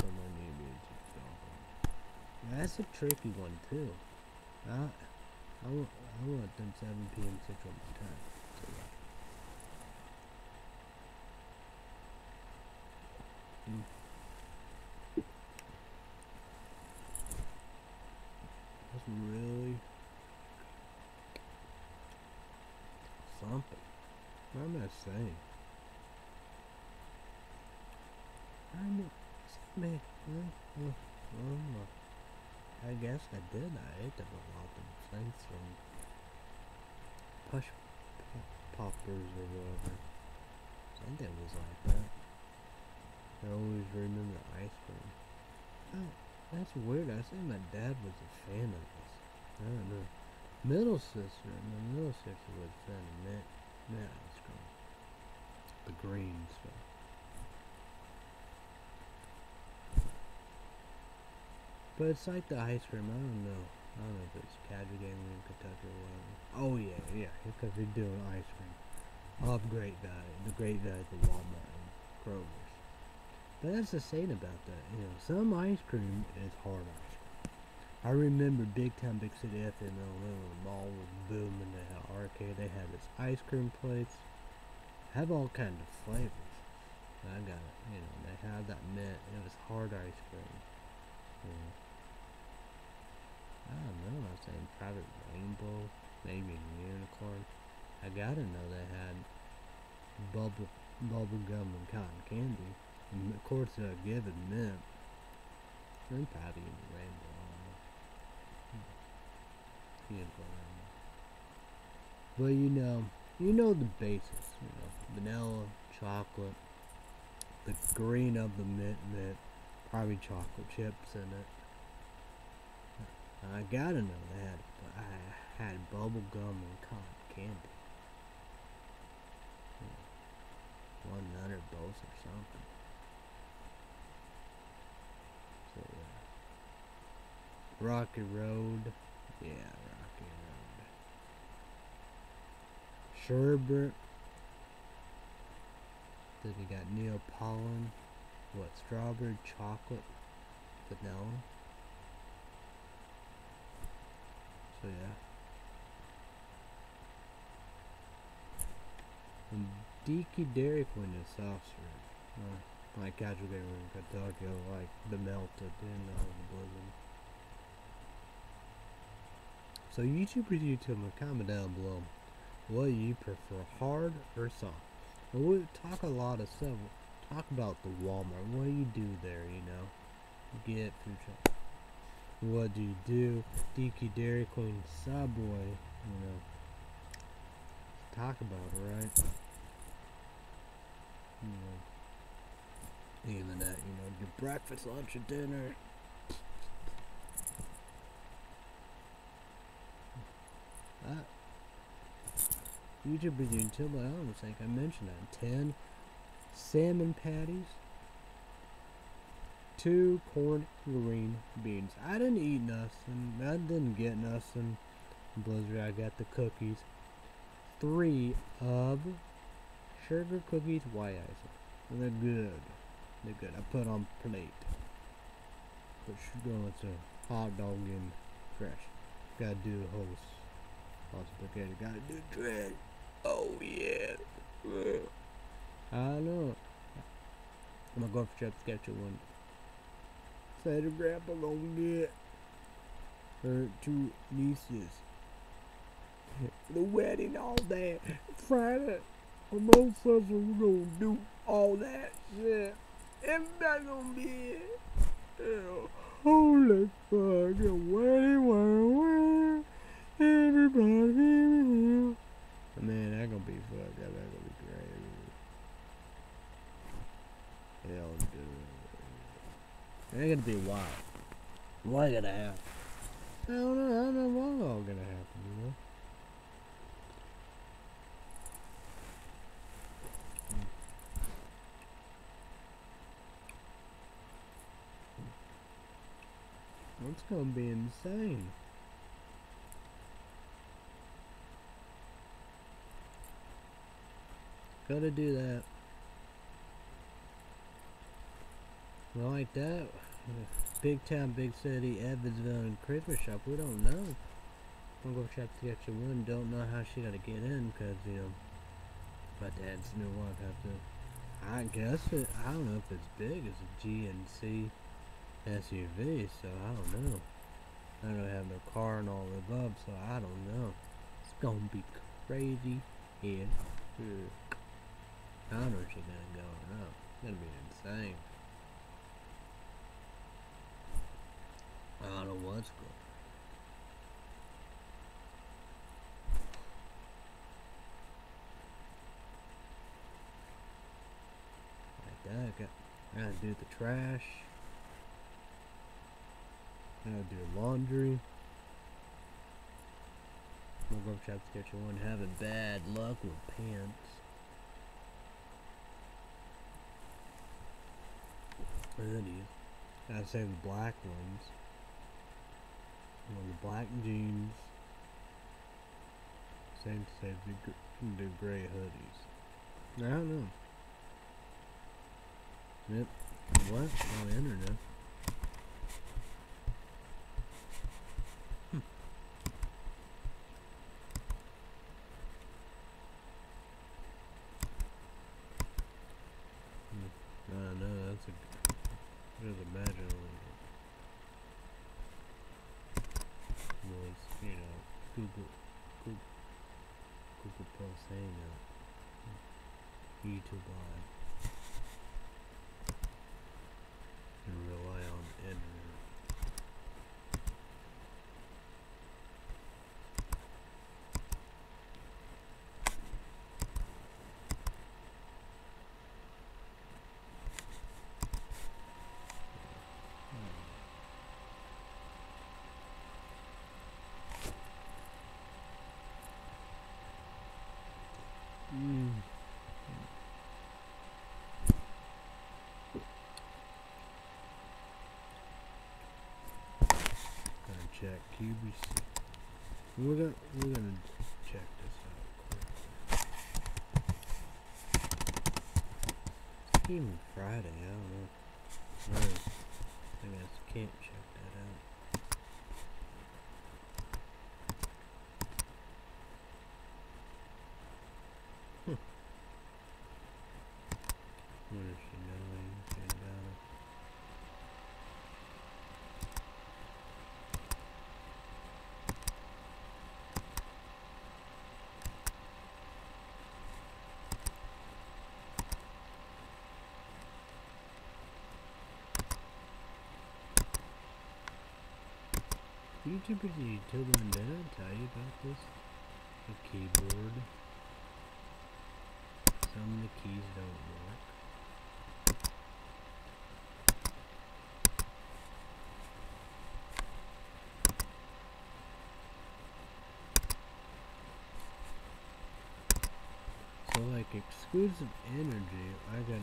from my name That's a tricky one too. I, I, want, I want them 7 p.m. Central time. So yeah. Mm. Really something. What am I saying? I'm well, I guess I did. I ate them a lot of things from push poppers or whatever. Something was like that. I always remember ice cream. Oh, that's weird. I said my dad was a fan of this. I don't know. Middle sister, my middle sister was a fan of mint ice cream. The green stuff. But it's like the ice cream. I don't know. I don't know if it's casual gaming in Kentucky or whatever. Oh yeah, yeah, because they're doing ice cream of great value. The great value at Walmart and Kroger's. But that's the saying about that. You know, some ice cream is hard ice cream. I remember Big Time Big City FM when the mall was booming. They had arcade. They had this ice cream place. Have all kinds of flavors. I got it. You know, they had that mint. It was hard ice cream. You know. I don't know. I was saying private rainbow, maybe unicorn. I gotta know they had bubble bubble gum and cotton candy. And of course, uh, given mint. And probably rainbow. I don't know. Hmm. But you know, you know the basis. You know, vanilla, chocolate, the green of the mint mint, probably chocolate chips in it. I gotta know that. I had bubble gum and cotton candy. One nut or both or something. So yeah. Rocky Road. Yeah, Rocky Road. Sherbet. Then you got Neapolitan. What? Strawberry, chocolate, vanilla. So yeah. And Deaky Dairy Queen is soft serve. Uh, like casual gamer in Kentucky, like the melted in the blizzard. So YouTube, comment down below what you prefer, hard or soft. And we talk a lot of stuff. Talk about the Walmart. What do you do there? You know, get food. What do you do? Deaky Dairy Queen Subway, you know. Talk about it, right? You know, even that, you know, your breakfast, lunch, or dinner. That YouTubers until I don't think I mentioned that. Ten salmon patties. Two corn green beans. I didn't eat nothing. I didn't get nothing. Blizzard, I got the cookies. Three of sugar cookies, white icing. They're good. They're good. I put on plate. Put sugar on a hot dog and fresh. Gotta do the whole Gotta do dread. Oh yeah. I know. I'm gonna go for one. Said the grandpa gonna get her two nieces. The wedding, all that. Friday. On both sides, we're gonna do all that shit. Everybody gonna be it. Yeah. Holy fuck, a wedding, wedding, wedding. Everybody. Man, that gonna be fuck. That gonna be crazy. Hell, dude. That gonna be wild. What gonna happen? I don't know. I don't know what's all gonna happen. You know. It's gonna be insane. Gotta do that. Like that, big town, big city, Evansville, and Christmas shop, we don't know. I'm gonna check to get you one, don't know how she gotta get in, cause, you know, my dad's new wife have to, I guess it, I don't know if it's big, it's a GNC SUV, so I don't know. I don't have no car and all the above, so I don't know. It's gonna be crazy here. Hmm. Know if gonna go not. It's gonna be insane. I don't know what's going that, I got, gotta do the trash. Gotta do laundry. Try to sketch one having bad luck with pants. Hoodies. Gotta save the black ones. One the black jeans. Same to save the, the gray hoodies. I don't know. Yep. What? Oh, internet. I don't know, that's a just imagine was, you know, Google Google Google Plus saying uh, YouTube live and rely on the internet. Mm. Gonna check QVC. We're gonna we're gonna check this out. It's even Friday. I don't know. I guess can't check that out. What is she doing? Get down. YouTubers until then did I tell you about this? The keyboard. Some of the keys don't work. So like exclusive energy, I gotta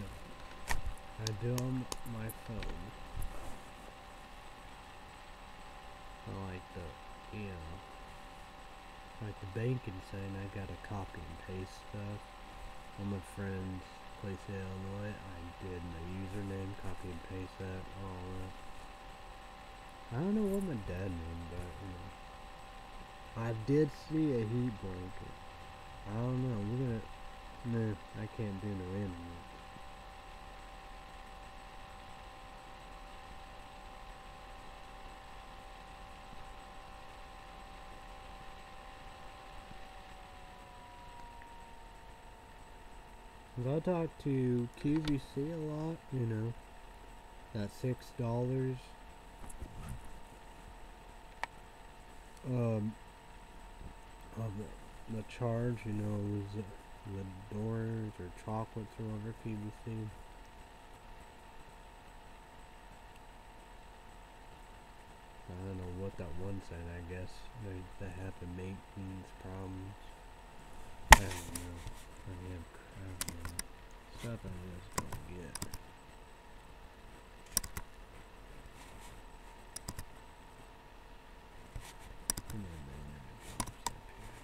I do on my phone. I like the you know like the banking saying I gotta copy and paste stuff on my friend's place in Illinois. I did my username, copy and paste that, all that. I don't know what my dad named that, you know. I did see a heat blanket. I don't know, we're gonna no, I can't do no I talk to QVC a lot, you know, that six dollars. Um, of the, the charge, you know, is the doors or chocolates or whatever QVC. I don't know what that one said. I guess they, they have the maintenance problems. I don't know. I. Stuff I just don't get. Come on, man. let me drop stuff here.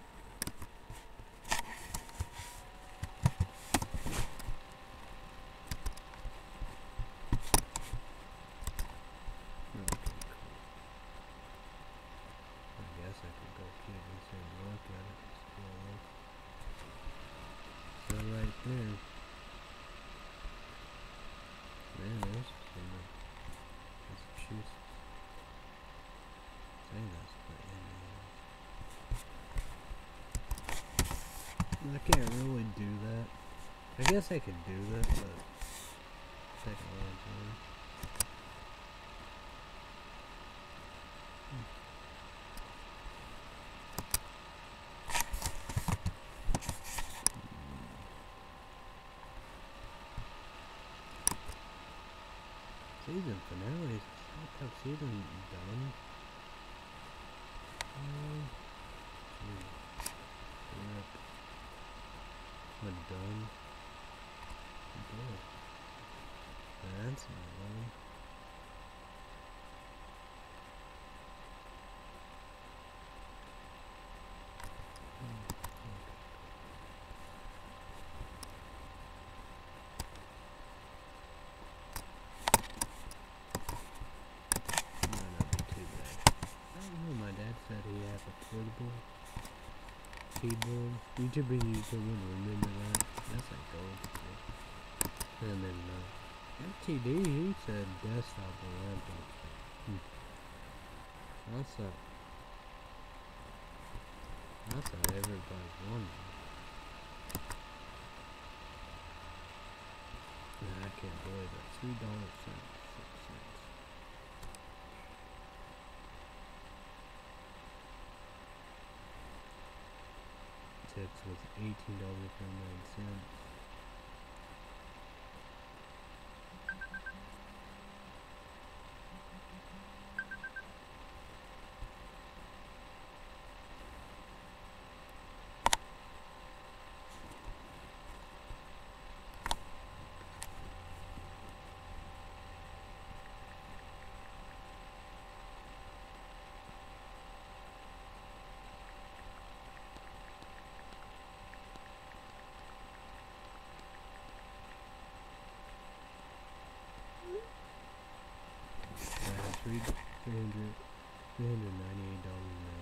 Okay, cool. I guess I could go QVC and look at it. Still So right there. Man, there's some uh, Massachusetts. Say that's the Indians. I can't really do that. I guess I could do that, but technology. Season finale. What the season done? Um, gee. Rip. We're done. Good. That's not long. Hmm, okay. Might not be too bad. I don't know, my dad said he had a portable YouTuber user would remember that. That's like gold. And then uh, FTD, he said desktop or laptop. Hmm. That's a that's what everybody's wondering. Yeah, I can't believe it. Three dollars seventy six cents. Tips was eighteen $398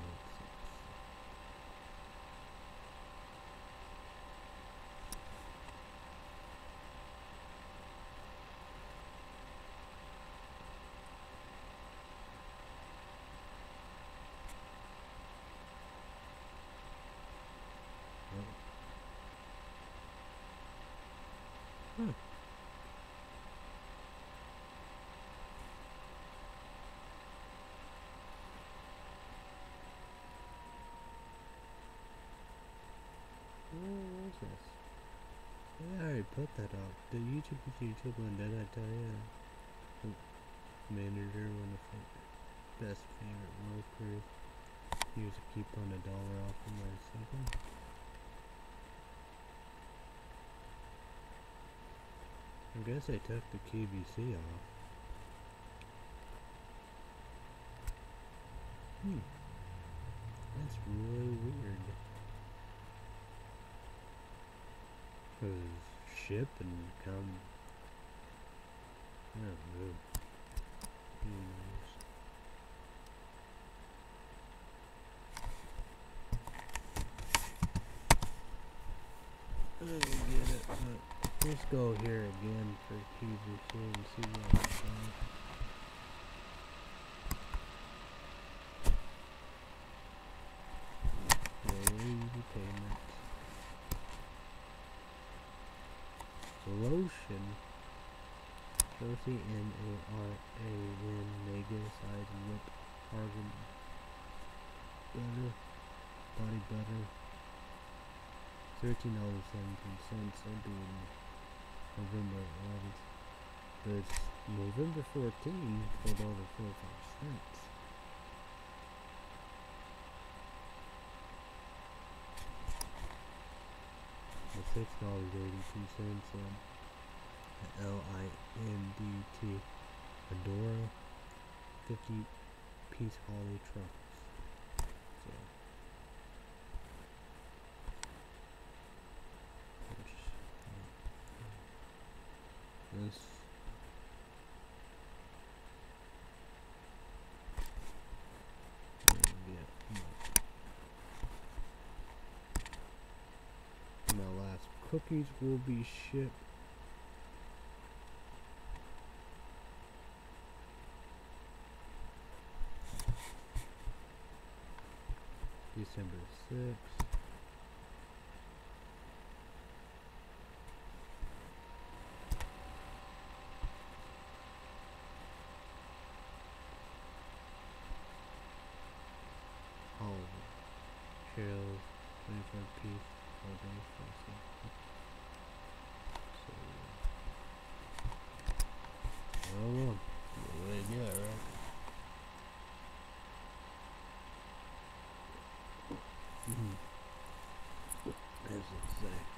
that up. The YouTube is YouTube one, did I tell you? The manager, one of my best favorite workers. Use a coupon a dollar off of my second. I guess I took the QVC off. Hmm. That's really weird. Cause ship and come. I don't know. I don't get it, but let's go here again for QVC and see what done. Josie N A R A N negative size lip argan butter body butter thirteen dollars seventeen cents be November eleventh. But November fourteenth four dollars forty five cents. six dollars eighty two cents on L I N D T. Adora. fifty piece holly truffles. So. This. Cookies will be shipped December 6th. Oh, shells, 25 piece, all day, So, I don't know. What do you got, right? Mm-hmm. As it say.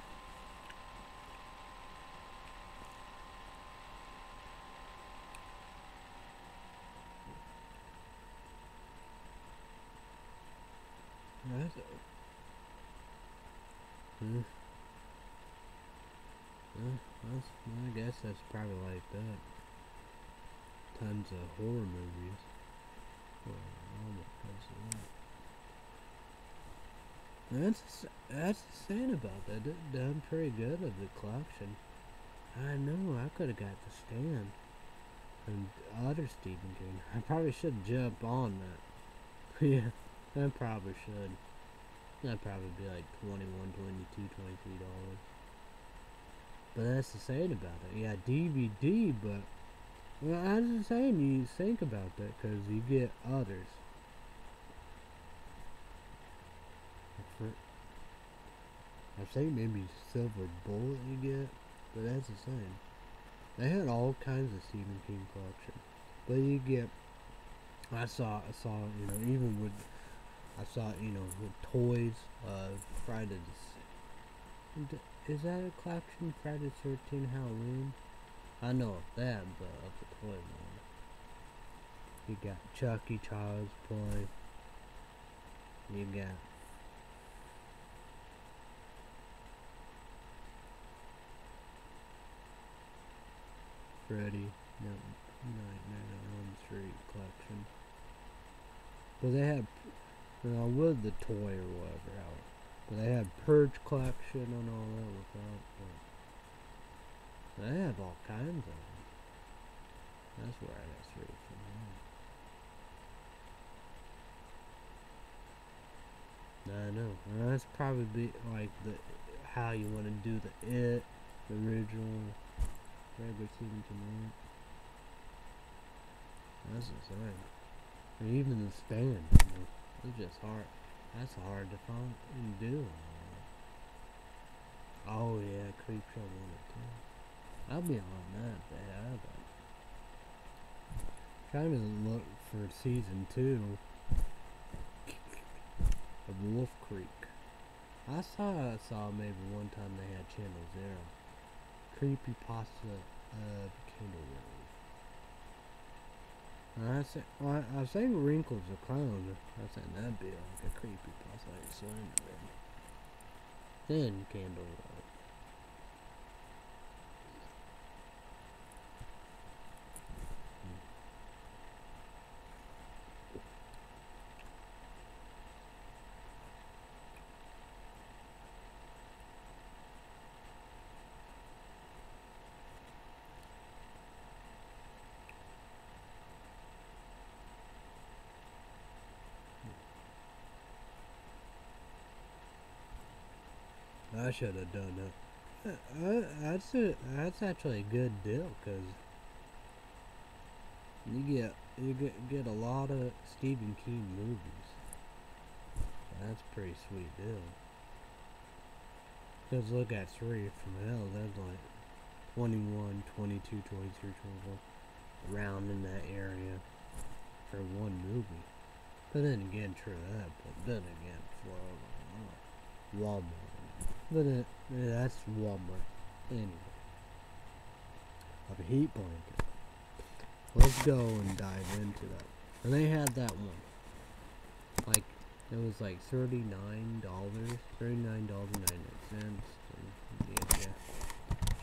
A, hmm. Uh, I guess that's probably like that. Tons of horror movies. That's that's saying about that. It done pretty good of the collection. I know I could have got the stand and other Stephen King. I probably should jump on that. yeah, I probably should. That'd probably be like 21 22 23 dollars. But that's the saying about it. Yeah, DVD, but well, I was just saying you think about that because you get others. I think maybe Silver Bullet you get, but that's the same. They had all kinds of Stephen King collection, but you get. I saw, I saw, you know, even with, I saw, you know, with toys, uh, Friday. Is that a collection? Friday the 13th Halloween? I know of that, but of the toy one. You got Chucky Child's Play. You got Freddy no, Nightmare on Elm Street collection. But they had, you know, with the toy or whatever out. But they had Purge collection and all that without. But they have all kinds of them. That's where I got straight from. I know. And that's probably like the how you want to do the it, the original regular season tonight. That's insane. And even the stand, you know, it's just hard. That's hard to find and do. Oh yeah, creep show too. I'll be on that bad. Kind of look for season two of Wolf Creek. I saw I saw maybe one time they had Channel Zero. Creepy pasta of uh, Candle Rose. I say, well, I, was Wrinkles a clown. I saying that'd be like a creepy plus like Slenderman. Then Candle I should have done that. Uh, uh, that's a, that's actually a good deal because you get you get get a lot of Stephen King movies. That's pretty sweet deal. Because look at three from hell, that's like 21, 22, 23, 24, around in that area for one movie. But then again, true that, but then again, for Walmart. But that's Walmart. Anyway. A heat blanket. Let's go and dive into that. And they had that one. Like, it was like $39, $39.99. Yeah, yeah.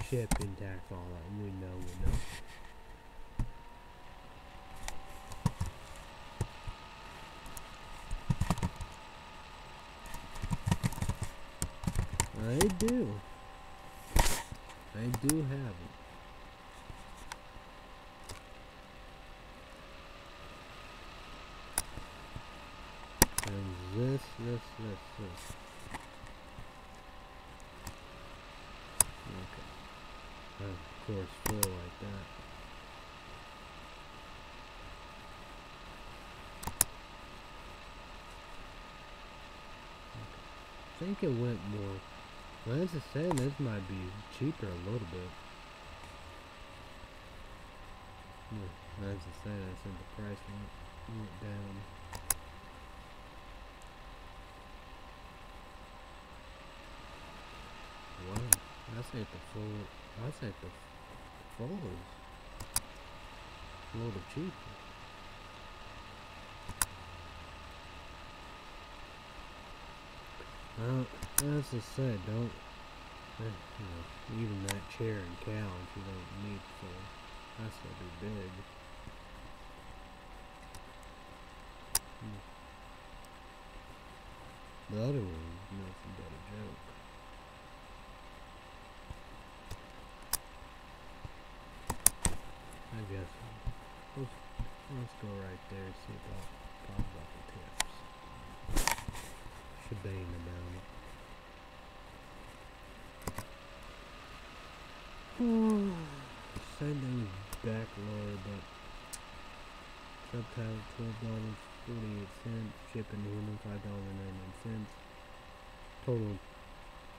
Shipping, tax, all that. We know, we know. I do. I do have it. And this, this, this, this. Okay. Of course, four like that. I think it went more well, as I said, this might be cheaper a little bit. Yeah, as I said, I said the price went, went down. Wow, I say the full, I say the full is a little cheaper. Well, as I said, don't, uh, you know, even that chair and couch you don't need for, that's gonna be big. Hmm. The other one nothing but a joke. I guess, let's, let's go right there and see about, talk about the tips shebang about it. Said they was backload, but subtitle twelve dollars forty eight cents, shipping him five dollars ninety nine cents. Total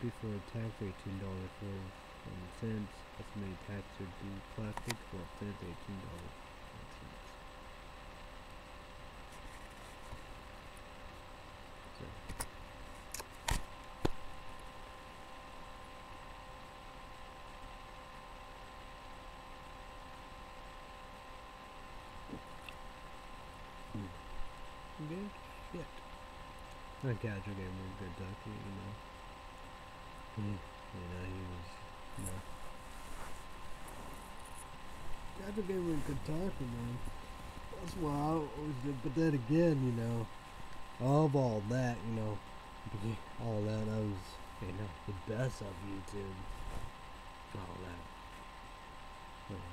before tax eighteen dollars forty one cents. Estimated tax would be plastic twelve cents, eighteen dollars. Good shit. That gave game a good ducky, you know. He, you know, he was, you know. Casual game was good talking, man. That's why I always did. But then again, you know, of all that, you know, all that, I was, you know, the best of YouTube. All that. Yeah.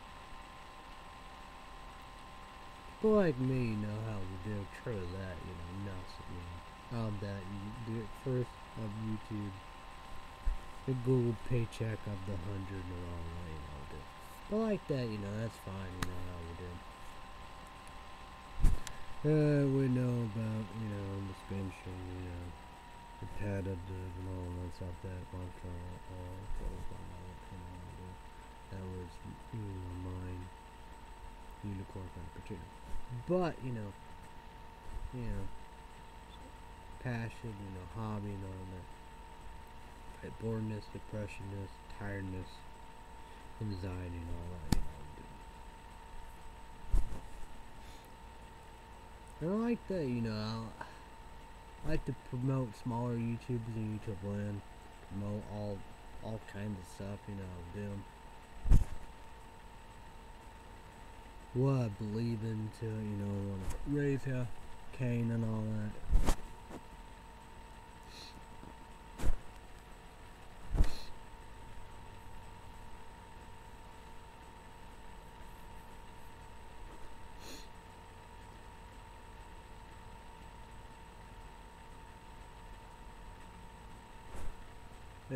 People like me know how to do true that, you know, nuts at me. How that you do it first of YouTube. The Google paycheck of the hundred and all that, you know, do. But like that, you know, that's fine, you know how we do. Uh, we know about, you know, the suspension, you know, repetitive and all that stuff that mantra, all that was, you know, mine, unicorn opportunity. But, you know, you know, passion, you know, hobby and all that. Right, boredness, depressionness, tiredness, anxiety and all that, you know. I like that, you know. I like to promote smaller YouTubers in YouTube land, promote all all kinds of stuff, you know, do what I believe into, you know, raise her Cain and all that.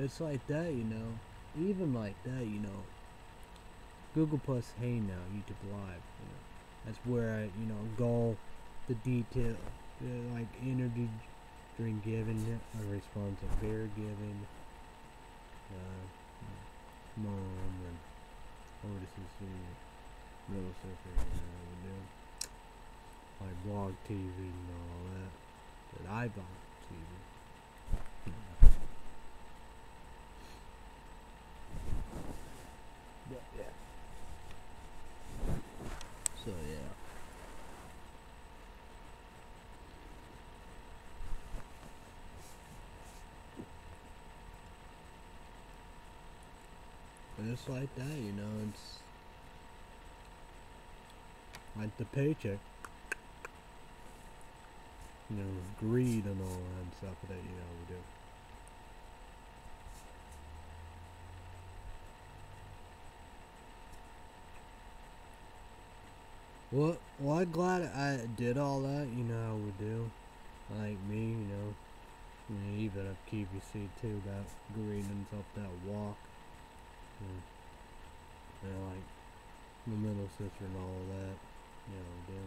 It's like that, you know. Even like that, you know. Google Plus Hey Now, YouTube Live. You know, that's where I, you know, go the detail, uh, like energy drink giving, a response of beer giving, uh, mom and older sister, middle sister, you know, like blog TV and all that. That I bought TV. But yeah. So yeah. And it's like that, you know, it's like the paycheck. You know, greed and all that stuff that, you know, we do. Well, well, I'm glad I did all that, you know how we do. Like me, you know. Even up QVC too, that green and stuff, that walk. And, know, like the middle sister and all of that, you know, do.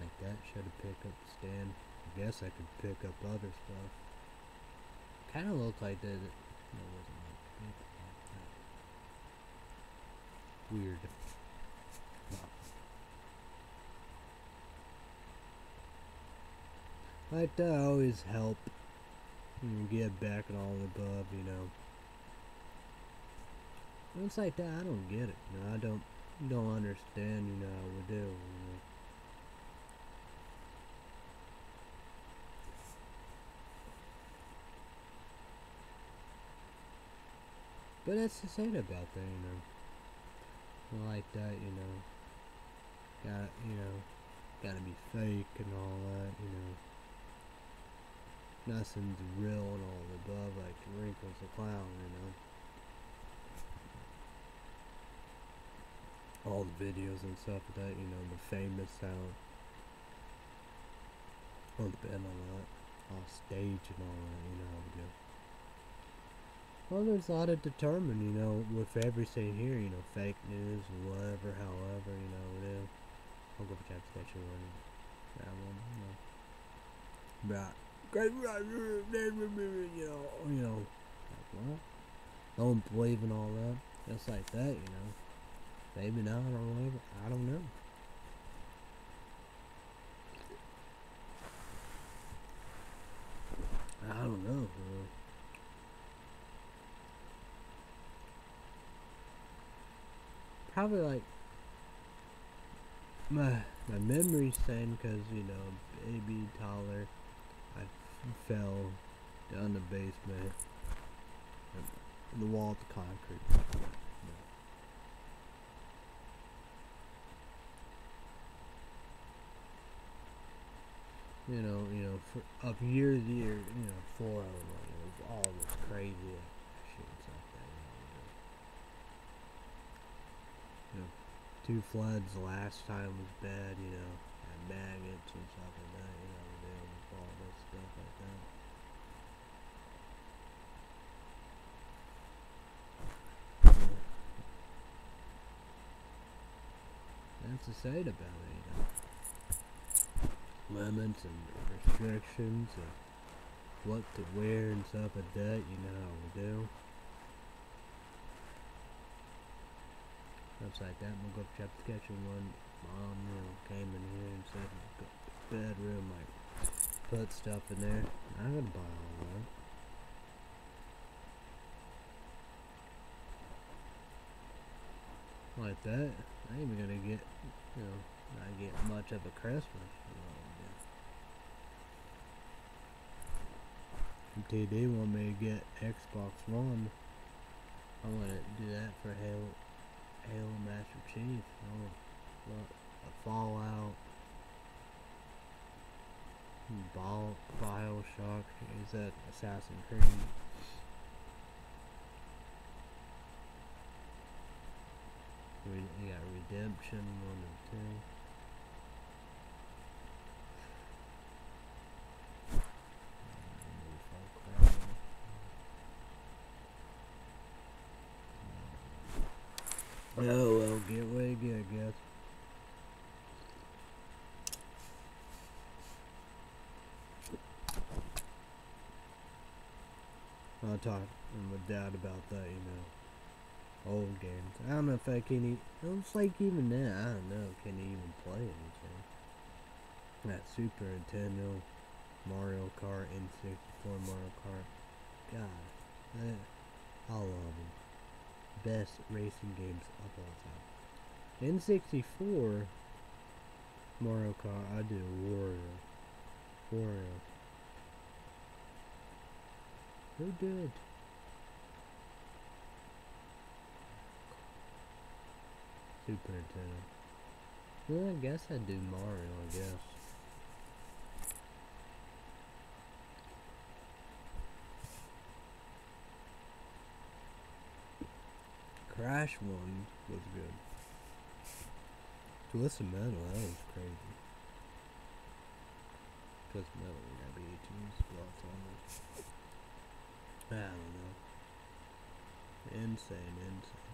Like that, should have picked up the stand. I guess I could pick up other stuff. Kinda looked like that. It, it wasn't like like that. Weird. Like that always help. You get back and all the above, you know. When it's like that, I don't get it. You know, I don't don't understand, you know, how we do, you know. But that's the sad about that, you know. Like that, you know. Got you know, gotta be fake and all that, you know. Nothing's real and all the above, like Wrinkles the Clown, you know. All the videos and stuff of that, you know, the famous sound. On the bed and all that. Off stage and all that, you know. Well, there's a lot of determined, you know, with everything here, you know, fake news, whatever, however, you know, it is. I'll go for Jack Sketcher one. That one, you know. But, you know, you know, like what? One believe in all that. Just like that, you know. Maybe not or whatever. I don't know. I don't know. Uh, probably like my my memory's saying because you know baby taller I fell down the basement the wall to concrete. You know you know for up years years you know four of them it was all this crazy shit and stuff like that you know, you know two floods last time was bad, you know, and maggots and stuff like that, you know, dealing with all that stuff like that. That's the side about it, you know. Limits and restrictions and what to wear and stuff like that, you know how we do. upside that. We'll go to the kitchen one mom you know, came in here and said bedroom like put stuff in there. I'm gonna buy all that. Like that. I ain't even gonna get you know, not get much of a Christmas. TD want me to get Xbox One. I want to do that for Halo Halo Master Chief. Oh, what a Fallout. Ball, Bioshock. Is that Assassin's Creed? We got Redemption 1 and 2. Oh well, get, I guess. I'll talk with dad about that, you know old games. I don't know if I can. E it's like even now, I don't know. Can you even play anything? That Super Nintendo, Mario Kart, N64 Mario Kart. God, I love them. Best racing games of all time. N64 Mario Kart. I do Wario. Wario. Who did? Super Nintendo. Well, I guess I'd do Mario, I guess. Crash 1 was good. Twist Metal, that was crazy. Twist Metal would be 18 slots on it? I don't know. Insane, insane.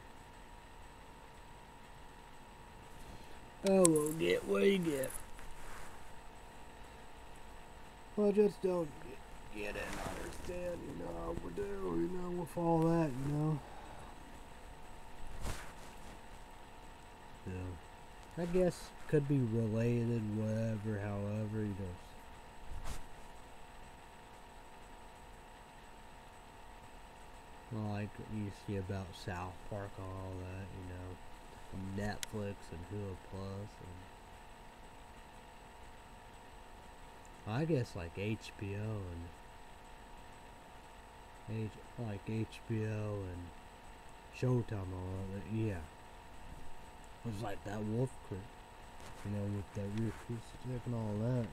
Oh, we'll get what you get. Well, just don't get, it and understand, you know, we do, you know, with all that, you know. Yeah. I guess could be related, whatever, however, you know. Like you see about South Park and all that, you know. Netflix and Hulu Plus and I guess like HBO and H like HBO and Showtime all that. Yeah, was like that Wolf Creek, you know, with that rear stick and all that.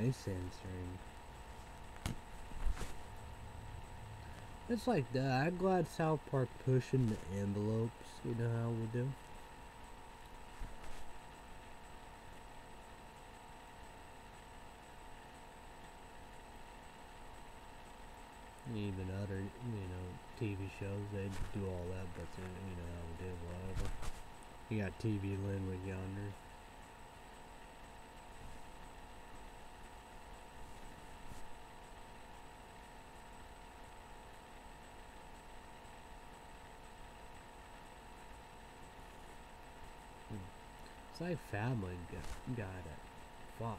Nice censoring. It's like that. I'm glad South Park pushing the envelopes. You know how we do. even other, you know, TV shows, they do all that, but, uh, you know, how we did whatever. You got TV with Yonder. Hmm. It's like family guy at Fox.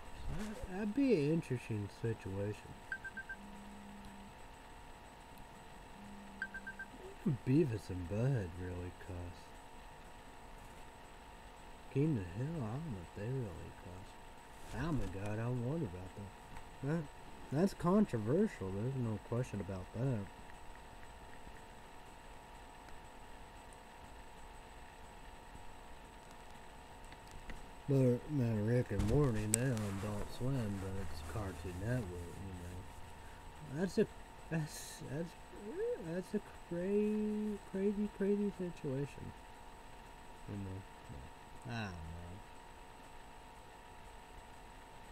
That'd be an interesting situation. Beavis and Butthead really cost. King of hell I don't know if they really cost. Oh my god, I wonder about that. That that's controversial, there's no question about that. But man, Rick and Morty now on Adult Swim, but it's Cartoon Network, you know. That's a that's that's that's a crazy, crazy, crazy situation. You know, I don't know.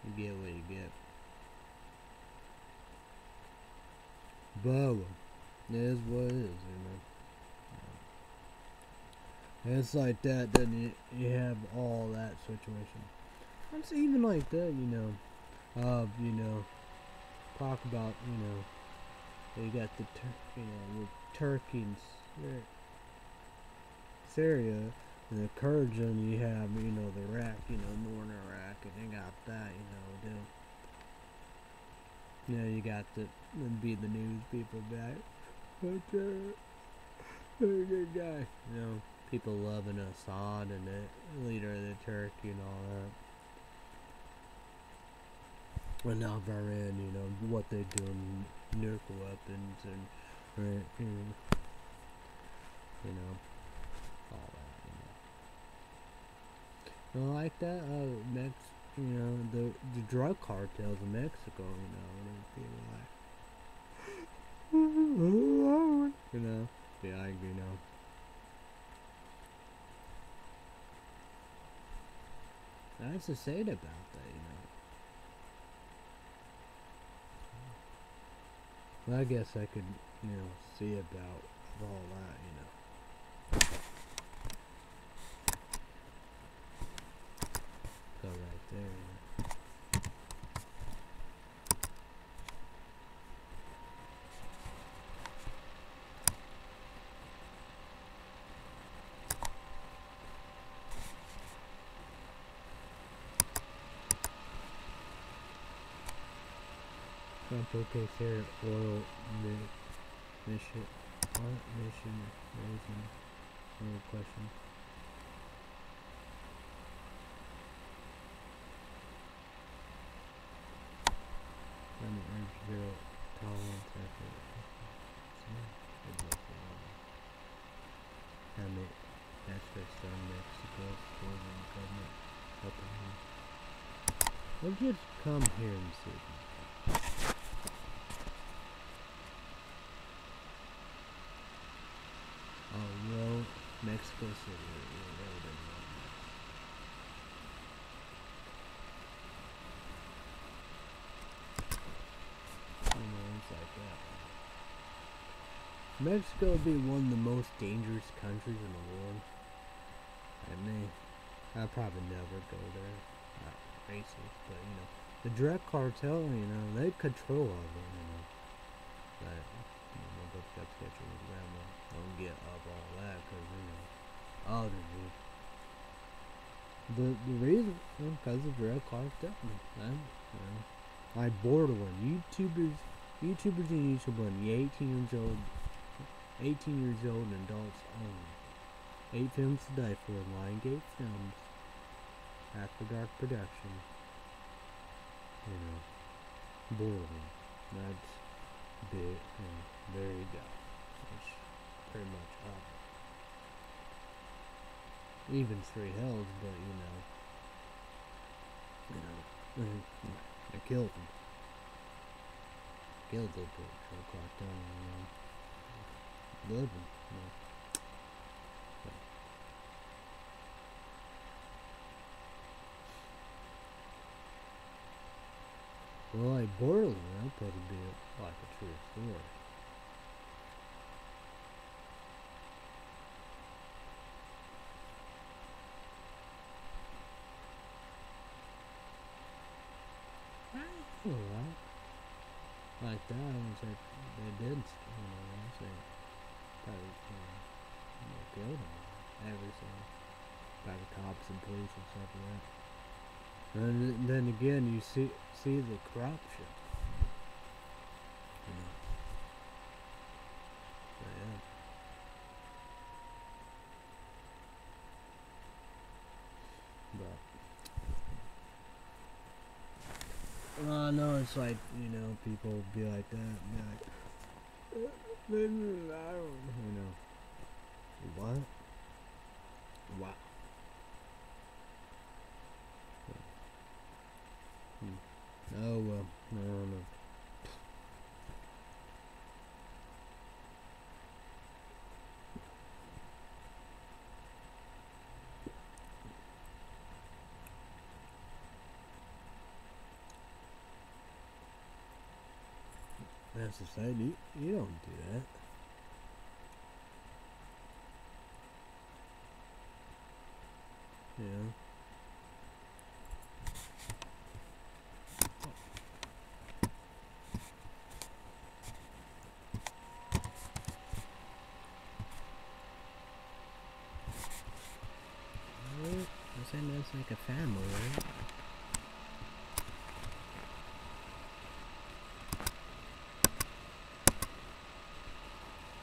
You get what you get. But it is what it is, you know. It's like that, then you, you have all that situation. It's even like that, you know, of, you know, talk about, you know, you got the, you know, with Turkey and Syria, and the Kurds, and you have, you know, the Iraq, you know, northern Iraq, and they got that, you know, do. You know, you got the, be the news people back. But, uh, good guy, you know. people loving Assad and the leader of the Turkey and all that. And now Iran, you know, what they're doing, nuclear weapons and, right, you know, you know, like that, uh, Mex, you know, the, the drug cartels in Mexico, you know, and people like, you know, yeah, I agree now. Nice to say about that, you know. Well, I guess I could, you know, see about all that, you know. Go right there. Okay here oil mi mission mission raising no question. Me urge zero tolerance effort. Damn it. That's based on Mexico closing government helping him. Let's just come here and see. Oh, no, Mexico City. yeah, that would've been real nice. You know, it's like that. Mexico would be one of the most dangerous countries in the world. I mean, I'd probably never go there. Not racist, but you know, the drug cartel, you know, they control all of it, you know. But, you know, your grandma. Don't get up all that, cause you know, all the dude. The the reason, because of drug cartel, man. You know, like Borderline, YouTubers, YouTubers and YouTubers, 18 years old, 18 years old and adults only. Eight films to die for Lionsgate Films. After Dark Production. You know, Borderline. That's big, and you go. That's pretty much up. Even Three Hells, but you know, you know, I, killed him. Killed the bitch. I clocked down, you know. Living, you know. So. Well, like Borderline, that'd be like a true story. Alright. Like that, I was like, they did, you know, I was like, probably, you know, killed him. Everything. By the cops and police and stuff like that. And then again, you see see the corruption. You know. So, yeah. But well, I know it's like you know people be like that, and be like, "Uh, I don't, you know, what? Wow. Hmm. Oh well, I don't know. That's the same. You, you don't do that. Yeah. Well, I'm saying that's like a family, right?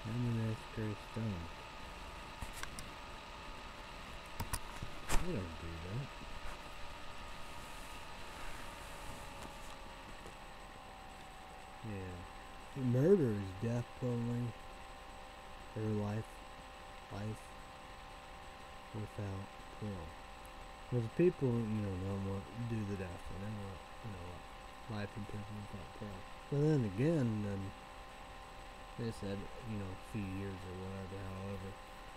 Family that's very stone. Don't do that. Yeah. Murder is death penalty. Or life. Life. Without parole. Because people, you know, don't want to do the death. They want, you know, life in prison without parole. But then again, then they said, you know, a few years or whatever, however.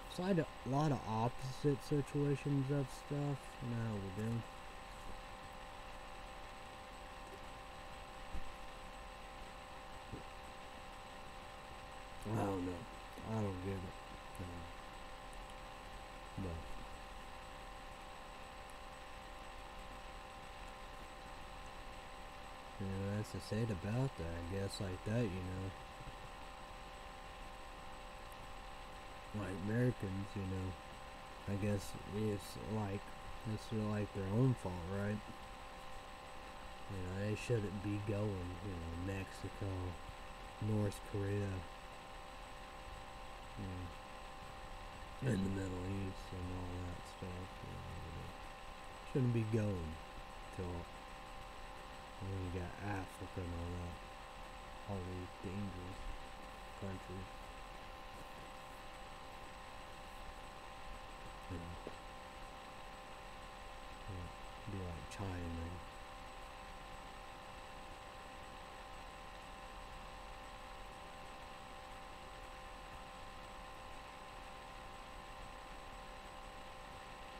So I had a lot of opposite situations of stuff. How we do. I don't know. I don't get it. No. But you know, that's to say about that. I guess like that, you know. Like Americans, you know. I guess it's like it's like their own fault, right? You know, they shouldn't be going, you know, Mexico, North Korea, you know, in the Middle East and all that stuff. You know. Shouldn't be going to then you got Africa and all that, all these dangerous countries. You know, yeah, be like China.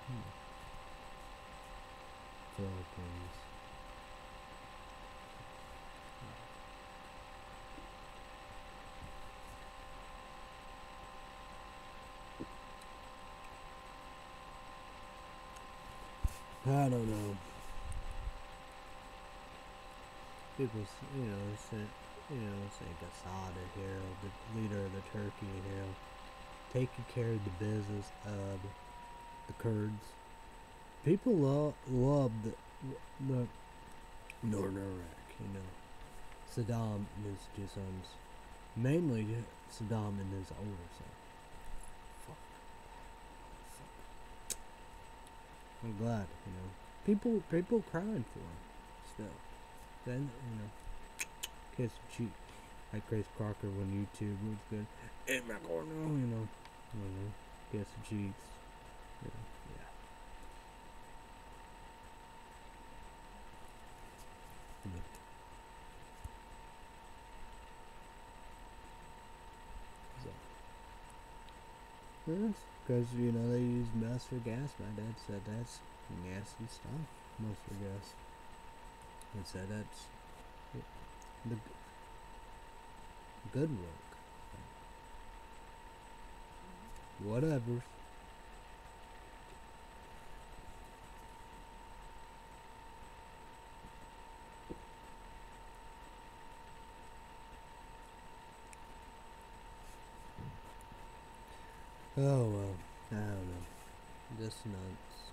Hmm. Philippines. I don't know. People, you know, say, you know, say Gasada here, the leader of the Turkey here, taking care of the business of the Kurds. People love love the, the Northern Iraq, you know. Saddam and his sons, mainly Saddam and his older son. Fuck. Fuck. I'm glad, you know. People people crying for him still. Then, you know, kiss cheek. Like Chris Crocker when YouTube was good. Hey, my corner, you know. You know, kiss cheeks. You know, yeah. Yeah. So. Yes, because, you know, they use mustard gas. My dad said that's nasty stuff, mustard gas. He said that's the good work. Whatever. Oh well. Nuts.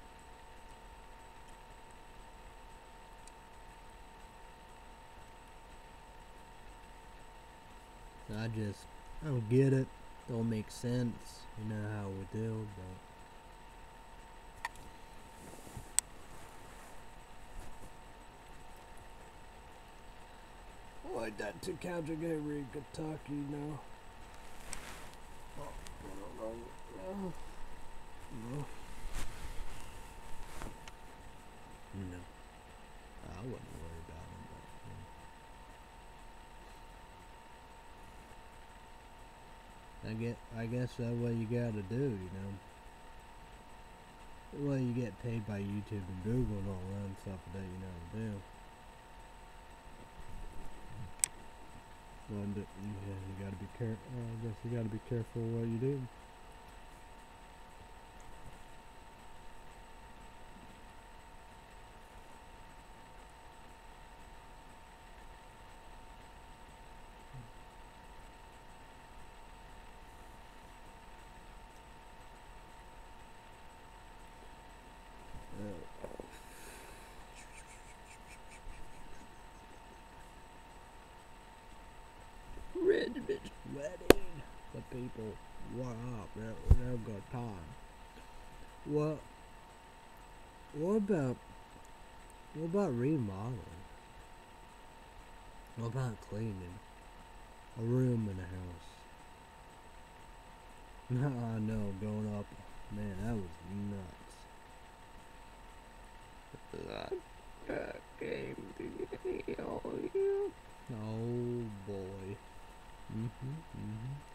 I just I don't get it. Don't make sense. You know how we do, but like that to Calgary, Kentucky now. Oh, know. No. No. No. I wouldn't worry about him, but yeah. I get. I guess that's what you gotta do, you know. Well, you get paid by YouTube and Google and all that stuff that you never do. Well, uh, you gotta be care. Uh, I guess you gotta be careful what you do. Uh, Red bitch wedding. The people, what up? They, they've got time. What? what about what about remodeling? What about cleaning a room in a house? No, I know, going up, man, that was nuts. That game to. Oh boy. Mhm. Mhm.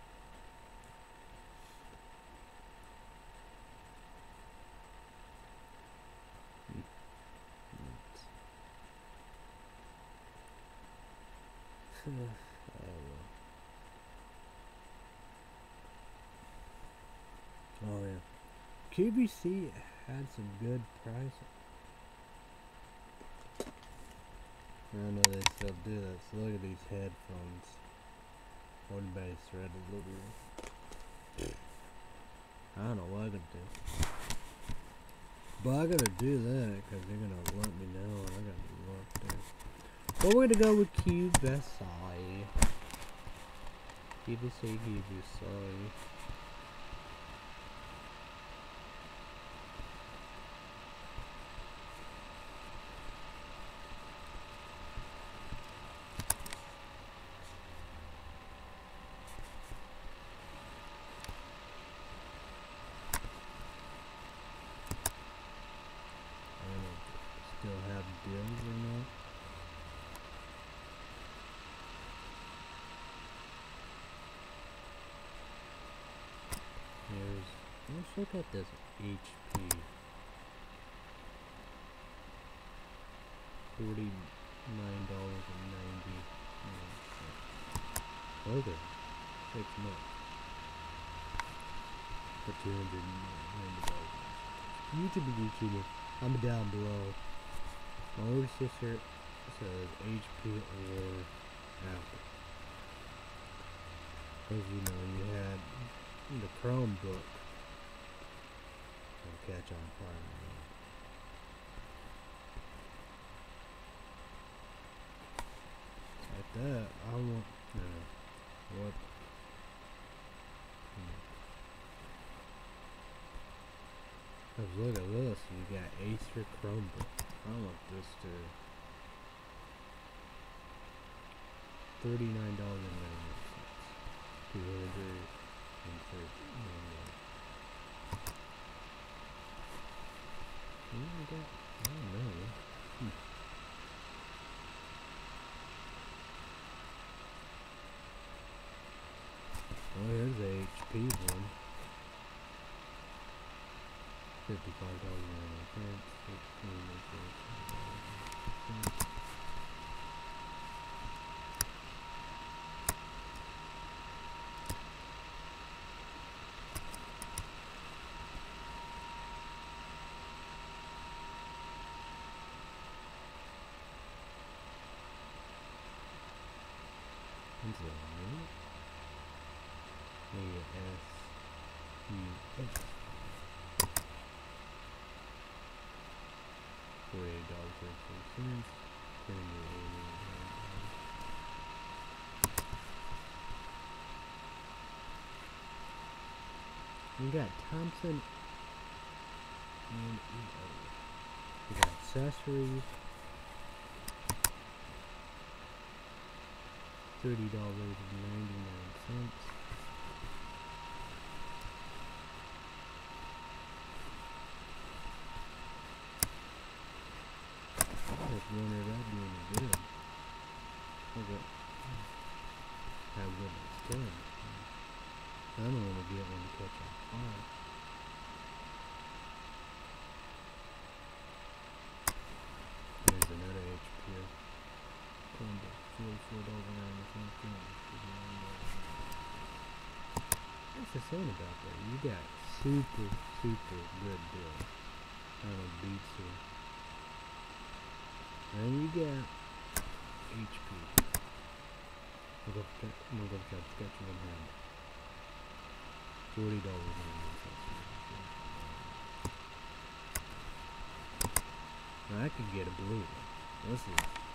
oh yeah. QVC had some good prices. I know they still do that. So look at these headphones. One base red literally. I don't know what I'm gonna do. But I gotta do that because they're gonna let me know and I gotta work there. But we're gonna go with QVC. QVC, QVC. I don't know if they still have deals or not. Here's let's look at this HP. Forty nine dollars and ninety nine cents. Okay. Six months. For two hundred and ninety dollars. YouTube YouTuber. I'm down below. My older sister says HP or Apple. As you know, you had the Chromebook. Catch on fire. Like that, I want. Uh, what? Hmm. Cause look at this, you got Acer Chromebook. I want this to thirty-nine dollars and ninety cents. Two hundred and thirty-nine. Hmm. Oh, here's a HP one. Fifty-five dollars and ninety cents. Sixteen dollars. What's that? right? Maybe S U S. Forty-eight thirty-six cents. We got Thomson and EO. We got accessories. $30.99. That's the thing about that. You got super, super good deals on a beats here. And you got HP. Look up, look up, got sketch one hand. Forty dollars ninety cents. Now I could get a blue one. This is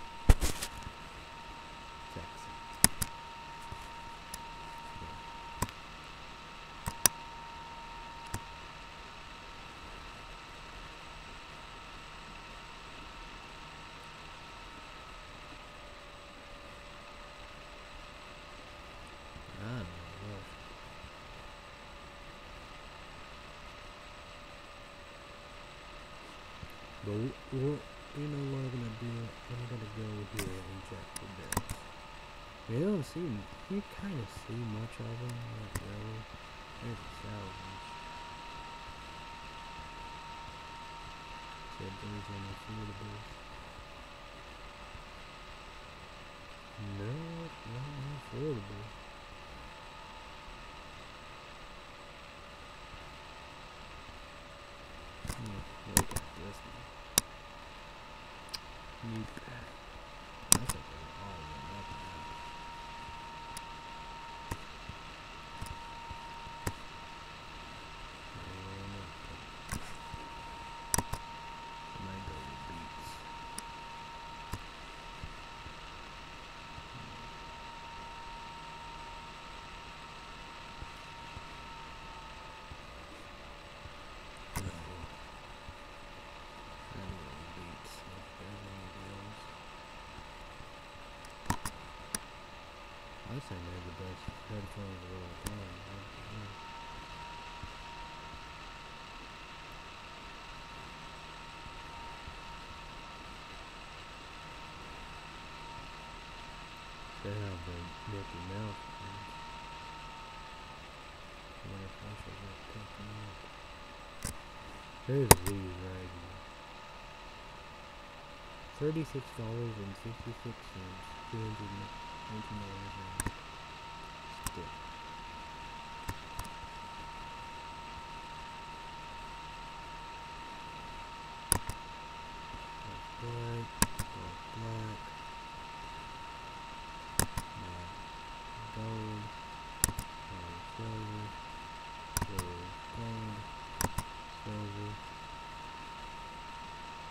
But w- w- you know what I'm gonna do? I'm gonna go here and check the beds. We don't see, you kind of see much of them, not really. There's a salvage. See if there's any affordables. No, not affordable. Hmm, look at this one. Nope. That's like all of them up now. Mango Beats. Mango Beats. If there's any deals. I think they're the best headphones of all time. They have the Mickey Mouse. I wonder if I should pick them up. There's these right here. Thirty-six dollars and sixty-six cents. Two hundred nineteen dollars. Still. That's black. That's black. Black. Gold. Gold, silver. Silver, gold. Silver.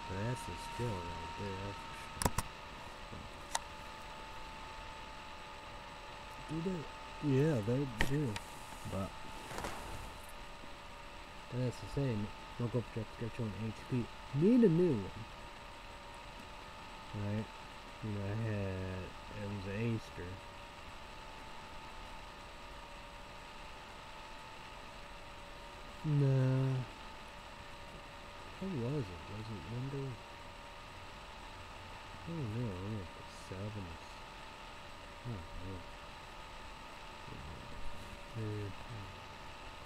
But that's a still right there, that's for sure. Do they? Yeah, do. But that's the same. Up check stretch on HP. Need a new one. Right? You know, I had it was an Acer. Nah. What was it? Was it Windows? I don't know. I don't know if it's seven. or s- I don't know. Uh,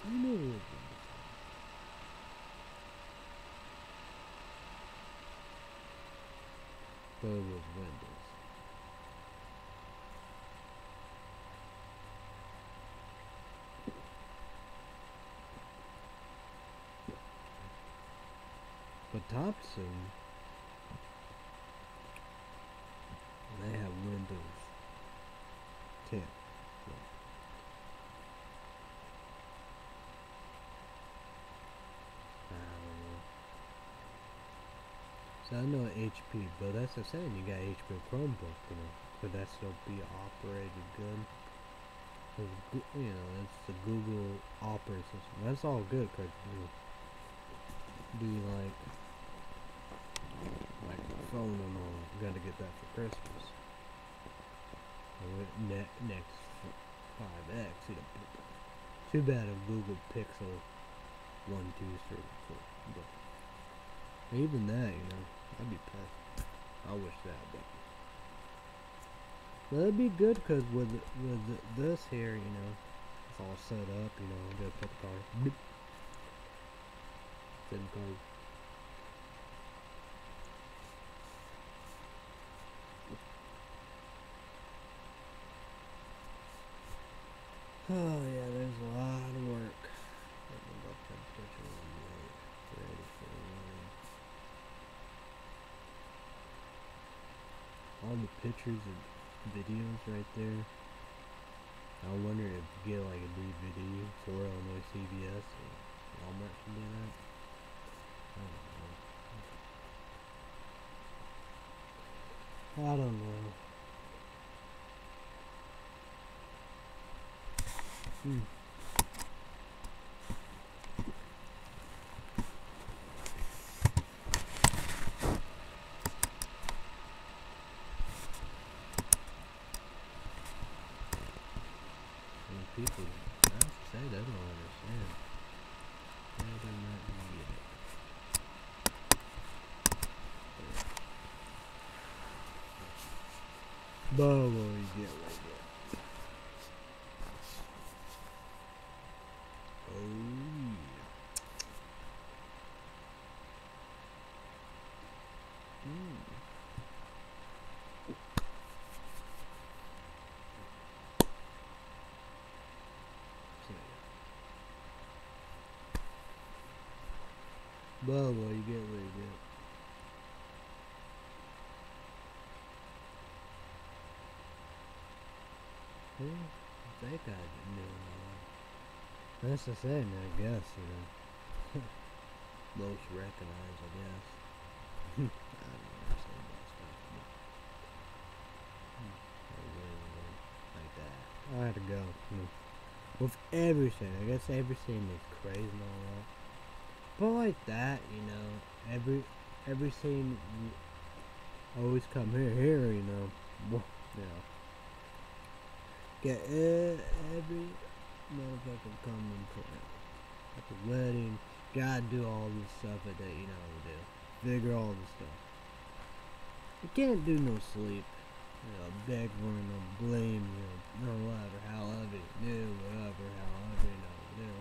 I know it was Windows. Was Windows. But Thomson, they have Windows 10. So. I don't know. So I know HP, but that's the same. You got HP Chromebook, you know. Could that still be operated good? 'Cause you know, it's the Google operating system. That's all good, cause you know, be like like phone and all? Gotta get that for Christmas. With ne- next five X. You know, too bad of Google Pixel one, two, three, four. But even that, you know, that'd be perfect. I wish that, but that'd be good because with with this here, you know, it's all set up. You know, I'm gonna put the car. Boop. SIM card. Oh yeah, there's a lot of work. Let me look at the picture of the light. Ready for the rain. All the pictures and videos right there. I wonder if you get like a DVD for Illinois CVS or Walmart can do that. I don't know. I don't know. Hmm. And people, I have to say, they don't understand. They do not get it. You get like that. Oh yeah. Mm. Yeah. You get you get. Yeah, that guy didn't do. That's the thing, I guess, you know. Most recognized, I guess. I don't say about stuff, hmm, I really don't like that. I had to go. You. With everything, I guess everything is crazy and all that. But like that, you know, every everything always come here, here, you know. Know. Get every motherfucker coming for at the wedding. Gotta do all this stuff that you know to do. Figure all this stuff. You can't do no sleep. You know, beg for no blame, you know, no whatever, however you do, whatever, however you know do.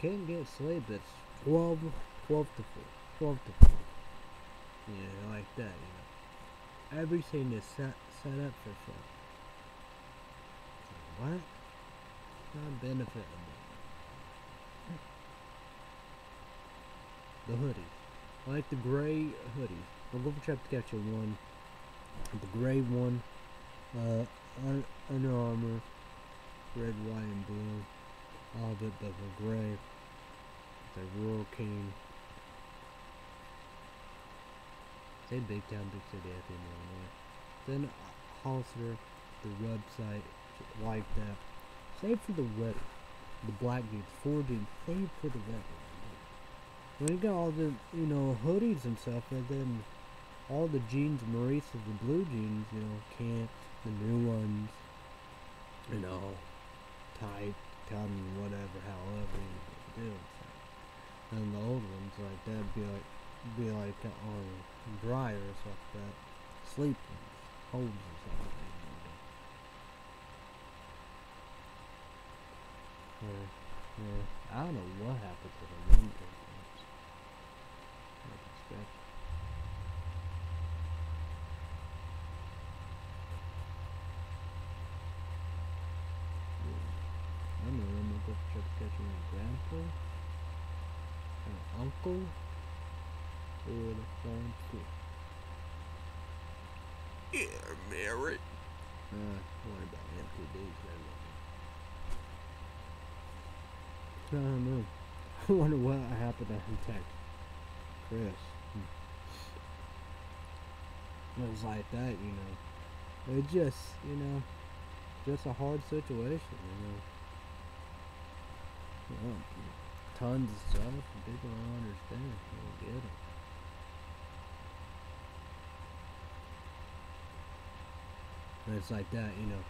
Can't get sleep, it's 12, 12 to 4, 12 to 4. You know, like that, you know. Everything is set, set up for fun. What? Not benefit of it. The hoodies. I like the gray hoodies. I'll go for Catch a one. The gray one. Uh, un- Under Armour. Red, white, and blue. All of it, but the gray. The Rural King. Say Big Town, Big City, I think, Illinois. Then uh, Hollister, the website, like that. Save for the wedding. The black dudes, four dudes, save for the wedding. When you got all the, you know, hoodies and stuff, and then all the jeans, Maurice's, the blue jeans, you know, can't, the new ones, you know, tight, cotton, whatever, however you do. So. And the old ones like that be like, be like on dryer or stuff like that, sleep ones, holes or something. Yeah, yeah. I don't know what happened to the one thing. I know I'm gonna go try to catch my grandpa, an uncle, or the phone too. Yeah, married. Uh, don't worry about MTVs, man. I don't know. I wonder what happened to text Chris. Hmm. It was like that, you know. It just, you know, just a hard situation, you know. Tons of stuff, and people don't understand. They don't get it. And it's like that, you know.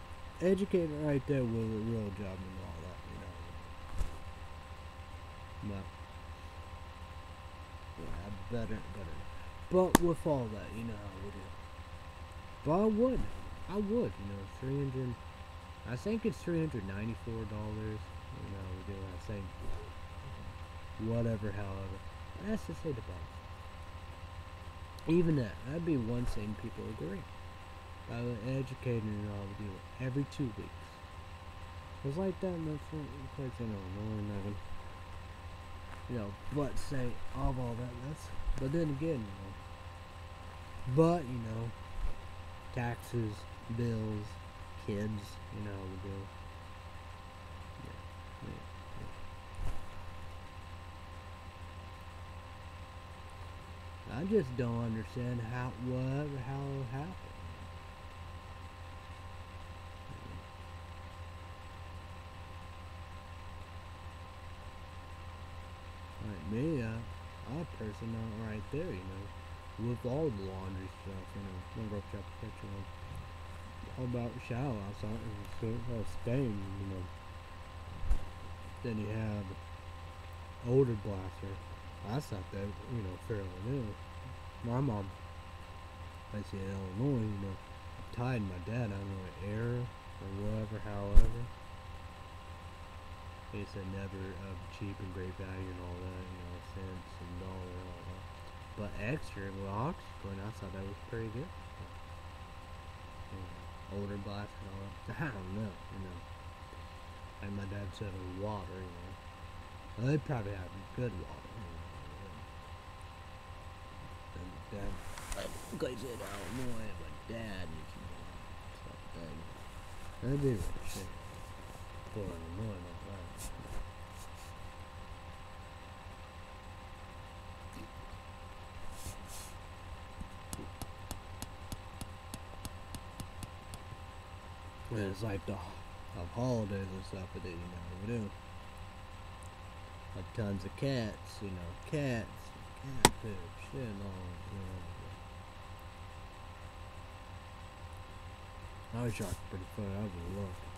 Educator right there with a real job you know. But yeah, better, better. But with all that, you know how we do. But I would, I would, you know, three hundred. I think it's three hundred ninety-four dollars. You know, we do. I think whatever, however. That's to say the price. Even that, that'd be one thing people agree. Would educate and all we do it every two weeks. It was like that in the place in Illinois, nothing you know, but say of all that, that's, but then again, you know, but, you know, taxes, bills, kids, you know, yeah, yeah. I just don't understand how, what, how it happened. Like me, I, I person out right there, you know, with all the laundry stuff, you know, gonna check the picture of all about shower outside and so uh, stain, you know. Then you have older blaster. That's not that, you know, fairly new. My mom, I see in Illinois, you know, tied my dad, I don't know, air or whatever, however. He said never of cheap and great value and all that, you know, cents and all that. But extra, well, oxygen, I thought that was pretty good. You know, older blast and all that. I don't know, you know. And my dad said water, you know. Well, they probably have good water, you know. And dad, like I said, I don't know, I have a dad, you know. Like know. That'd be shit. For Illinois and all that. And it's like the of holidays and stuff, but then you know we do. Have tons of cats, you know, cats, cat poop, shit, and all. You know. I was shocked pretty funny. I was look. I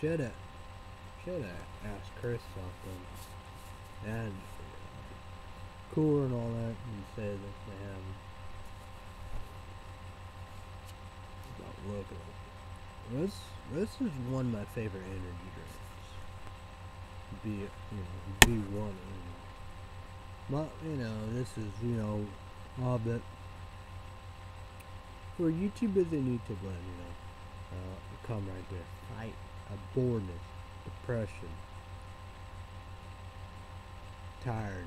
should have, should have asked Chris something, and cooler and all that, and say that they have about it. This this is one of my favorite energy drinks. Be you know be one. But you know this is you know all bit for YouTubers that need to blend. You know, uh, come right there, fight a boredness, depression, tiredness,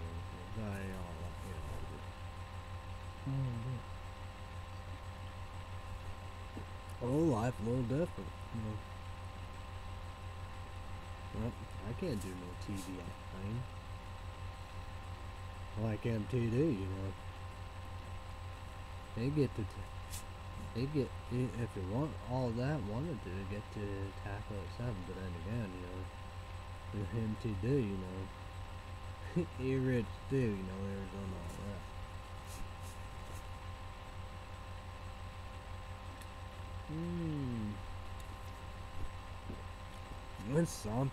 know, anxiety, all that. You know, just, Oh, oh life a little different. You know. Well, I can't do no TV thing. Like MTD, you know. They get to, t- they get, if you want all that wanted to, get to tackle at 7, but then again, you know, with MTD, you know, he rich too, you know, Arizona, all that. Hmm. That's something.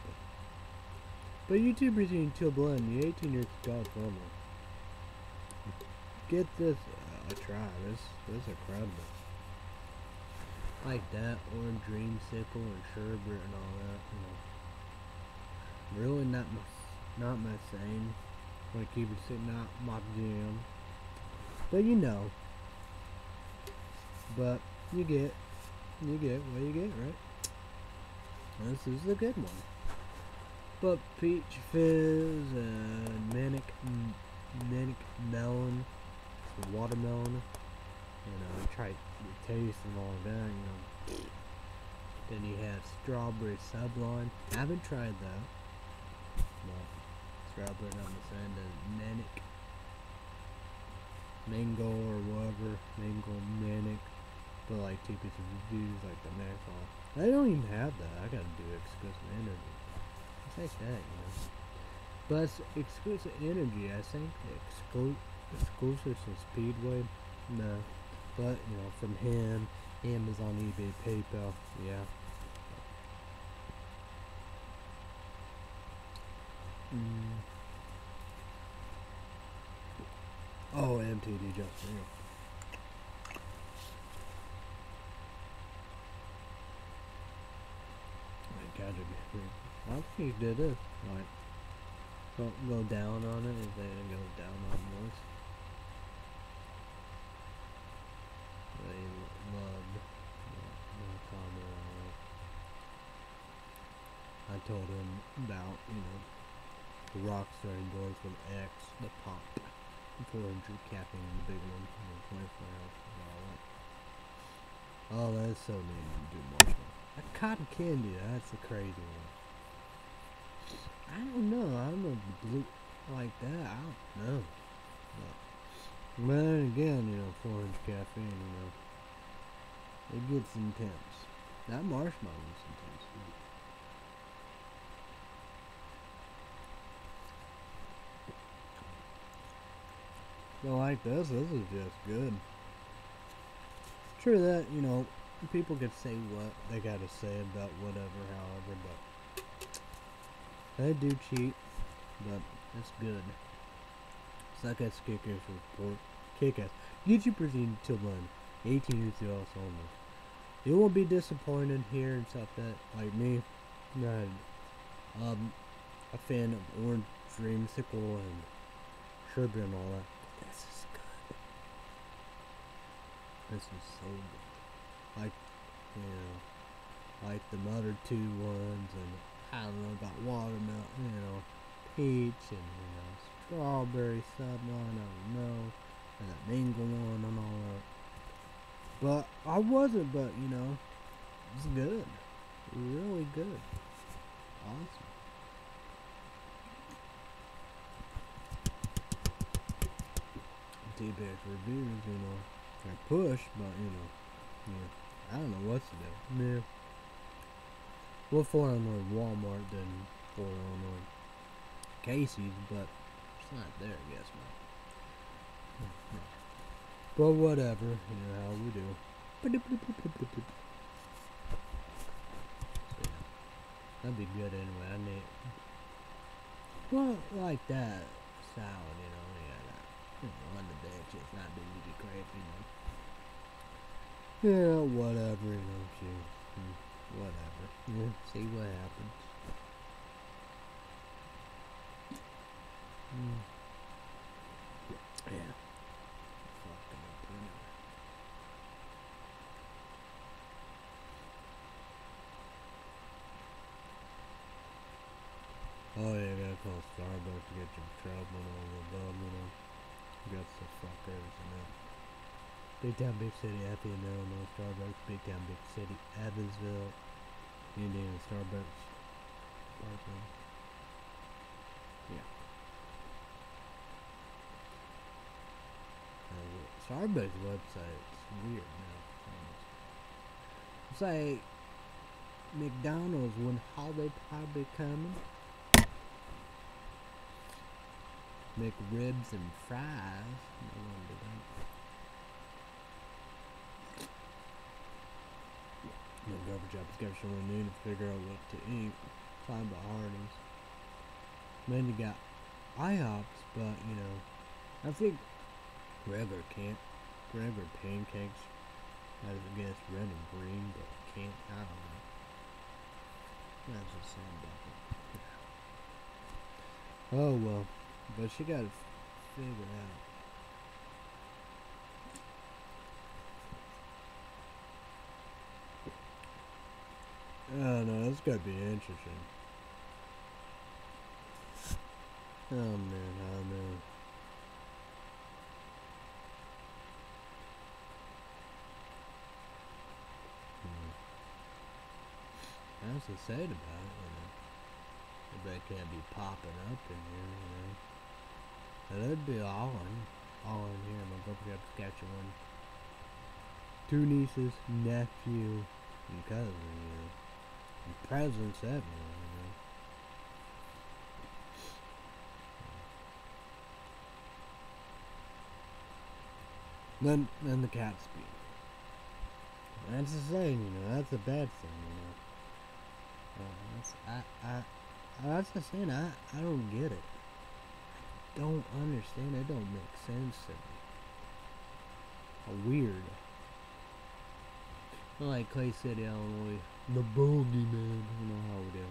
But YouTubers eating Till Blend, the 18 years of California. Get this uh, a try. This this is incredible. Like that, orange dreamsicle and sherbet and all that. You know. Really not my not my thing. To keep it sitting out my jam. But you know. But you get you get what you get, right? This is a good one. But peach fizz and manic, manic melon, watermelon, you know, try the taste and all that, you know. Then you have strawberry sublime. Haven't tried that. No. Strawberry on the sand and manic, mango or whatever, mango manic. But like two pieces of like the off. I don't even have that. I gotta do exclusive energy. It's like that, you know. But exclusive energy, I think exclu- exclusive Speedway. No. But, you know, from him, Amazon, eBay, PayPal, yeah. Mm. Oh, MTD just. Like, gotta be. I think he did it. Like, don't go down on it if they don't go down on this. No, no comment on. I told him about, you know, the Rockstar endorsement X, the pop, the 400 capping the big one, you know, 24 ounce and all that. Oh, that's so mean do marshmallow. That cotton candy, that's a crazy one. I don't know. I'm a blue like that. I don't know. But again, you know, 400 caffeine, you know, it gets intense. That marshmallow is intense. too. But like this, this is just good. Sure that, you know, people could say what they gotta say about whatever, however, but they do cheat, but it's good. Suck ass kickers report. Kick ass. Get you proceeded to learn. 18 years old only. You won't be disappointed here and stuff that, like me, not um, a fan of orange dreamsicle and sherbet and all that. This is good. This is so good. Like, you know, like the other two ones, and I don't know about watermelon, you know, peach and you know strawberry something. I don't know, and a mango one and all that. But I wasn't, but you know, it's good. Really good. Awesome. T-Bags reviews, you know, I push, but you know, yeah, I don't know what to do. Yeah. Well, for Illinois Walmart than for Illinois Casey's, but not there, I guess, man. But whatever, you know how we do. That'd be good anyway. I need. Well, like that salad, you know, yeah, that, you know, on the bed, just not being really crap, you know. Yeah, whatever, you know, hmm, whatever. Yeah, see what happens. Yeah. Oh yeah, you gotta call Starbucks to get your trouble and all the above, you know. You got the fuckers and that. Big town, big city, Effingham, Illinois, Starbucks. Big town, big city, Evansville, Indiana, Starbucks. Yeah. Starbucks website's weird now. It's like McDonald's when holiday probably coming. McRibs and fries. No wonder that. My garbage job got someone new to figure out what to eat. Find the Hardee's. Then you got IHOPs, but you know, I think regular can't regular pancakes. I guess red and green, but can't. I don't know. That's saying about that. Oh well. But she got to figure out. Oh no, that's gotta be interesting. Oh man, oh man. That's to say about it, you know. Everybody can't be popping up in here, you know. That'd be all in, all in here. I'm gonna My brother got Saskatchewan. Two nieces, nephew, and cousin, you know. And presents everywhere, you know. Then, then the cat's speak. That's the thing, you know. That's a bad thing, I, I, that's the thing. I, I don't get it I don't understand. It don't make sense to me. Weird. Like Clay City, Illinois. The bogeyman. You know how we do.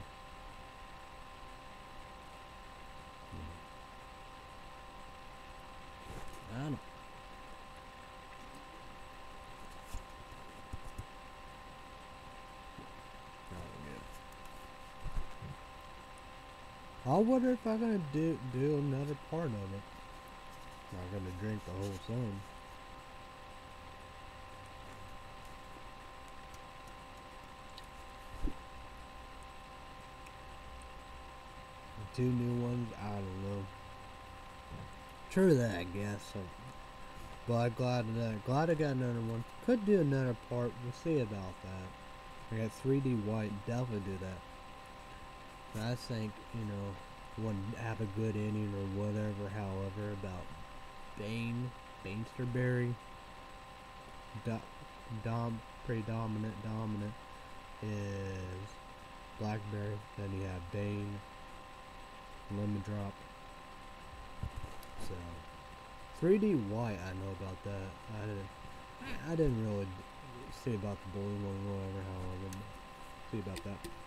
Hmm. I don't I wonder if I'm gonna do do another part of it. Not gonna drink the whole thing. Two new ones, I don't know. True that, I guess. So, but I'm glad that glad I got another one. Could do another part. We'll see about that. I got 3D white. Definitely do that. I think, you know, wouldn't have a good inning or whatever, however, about Bang, Bansterberry, do, dom, predominant, dominant is Blackberry. Then you have Bang, Lemon Drop. So, 3D White, I know about that. I didn't, I didn't really see about the blue one, whatever, however. See about that.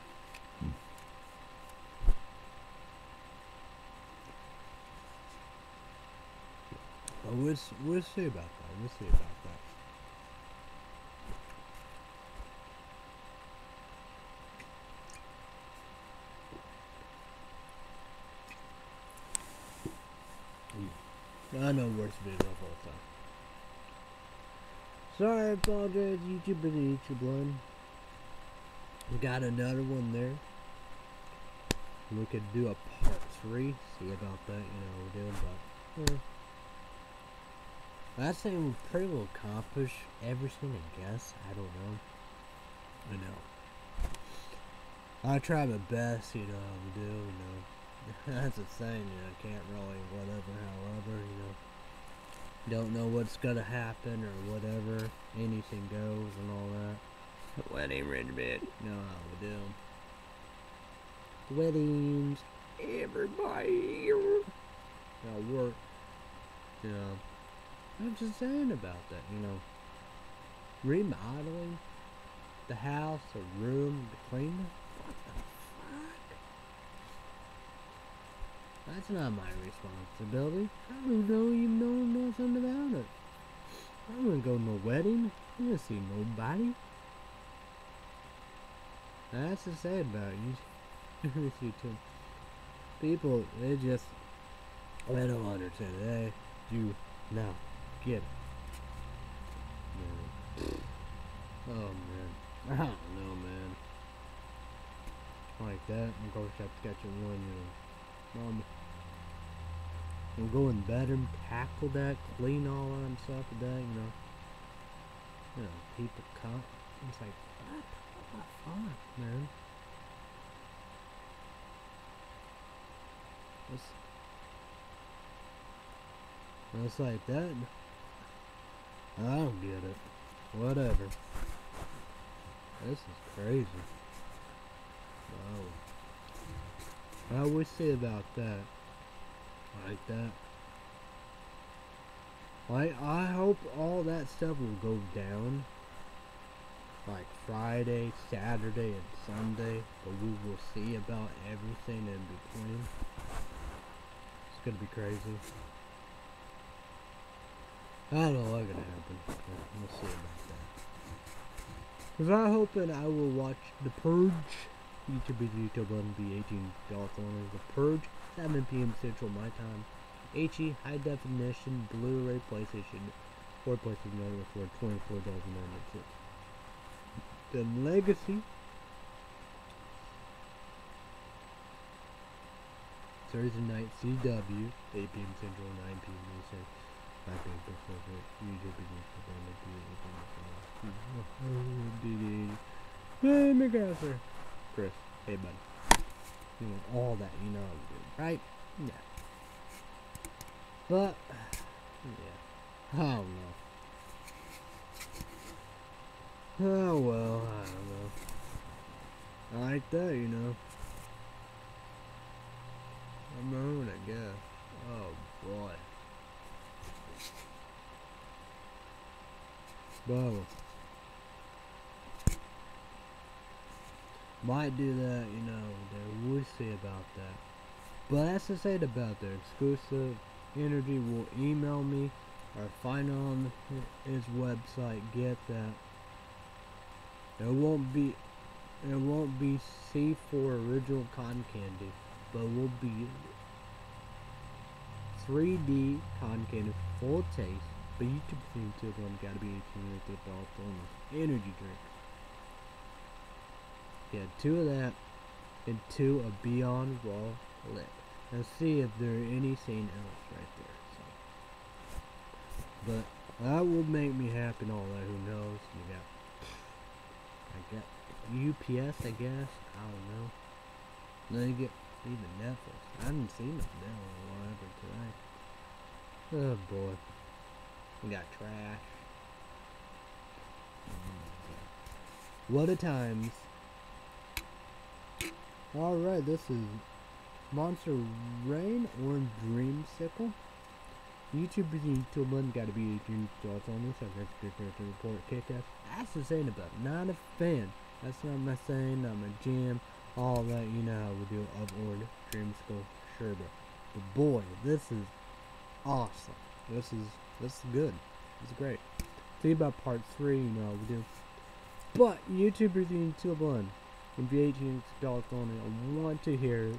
We'll, we'll see about that. We'll see about that. I know worst video of all time. Sorry, I apologize, YouTube and YouTube one. We got another one there. We could do a part three. See about that, you know, what we're doing, but. Hmm. Last thing we pretty well accomplish everything, I guess. I don't know. I know. I try my best, you know, we do, you know. That's the thing, you know, I can't really whatever, however, you know. Don't know what's gonna happen or whatever. Anything goes and all that. Wedding regiment. You know how we do. Weddings, Everybody. how work. You know. I'm just saying about that, you know. Remodeling the house, a room, the cleaner. What the fuck? That's not my responsibility. I don't know you know nothing about it. I don't go to no wedding. I don't see nobody. That's the sad about. You see too. People, they just, they don't understand. They you, now, get it. Man. Oh man, I don't know, man. Like that, I'm going to have to catch it one, you know. Um, I'm going better, tackle that, clean all that and stuff that, you know. You know, people come. It's like? What the fuck, man? It's, it's like that. I don't get it. Whatever. This is crazy. Wow. I would say about that. Like that. Like, I hope all that stuff will go down. Like Friday, Saturday, and Sunday. But we will see about everything in between. It's gonna be crazy. I don't know what's gonna happen. We'll see about that. Cause I'm hoping I will watch The Purge. YouTube is YouTube on the 18 dollars only. The Purge, 7 p.m. Central my time. HE high definition Blu-ray PlayStation, or PlayStation Network for 24 dollars Then Legacy. Thursday night CW, 8 p.m. Central, 9 p.m. Eastern. 5 p.m. Pacific. YouTube is YouTube on the 18 dollars. Hey, McAsser. Chris, hey, bud. You know, all that, you know, right? Yeah. But, yeah. Don't know. Oh, well, I don't know. I like that, you know. I'm own, I guess. Oh, boy. Whoa. Might do that, you know, there we'll see about that. But that's to say about their exclusive energy will email me or find on his website get that. It won't be it won't be C4 original cotton candy, but will be 3D cotton candy full taste. But YouTube theme to them gotta be 18 minutes with all forms. Energy drink. Yeah, two of that and two of Beyond Raw Lit. Let's see if there are anything else right there. So, but that will make me happy and all that. Who knows? You got, I got UPS, I guess. I don't know. Then you get even Netflix. I haven't seen them now or whatever today. Oh boy. We got trash. What a times. Alright, this is Monster Reign or Dream Dreamsicle. YouTube is to learn gotta be 18 thoughts on this. I've got to report kick ass. That's the saying about. Not a fan. That's not my saying, not my jam. All that you know how we do of or Dreamsicle Sherbet. But boy, this is awesome. This is this is good. It's great. Think about part three, you know, we do. But YouTubers need to learn. And be 18 adults only. I want to hear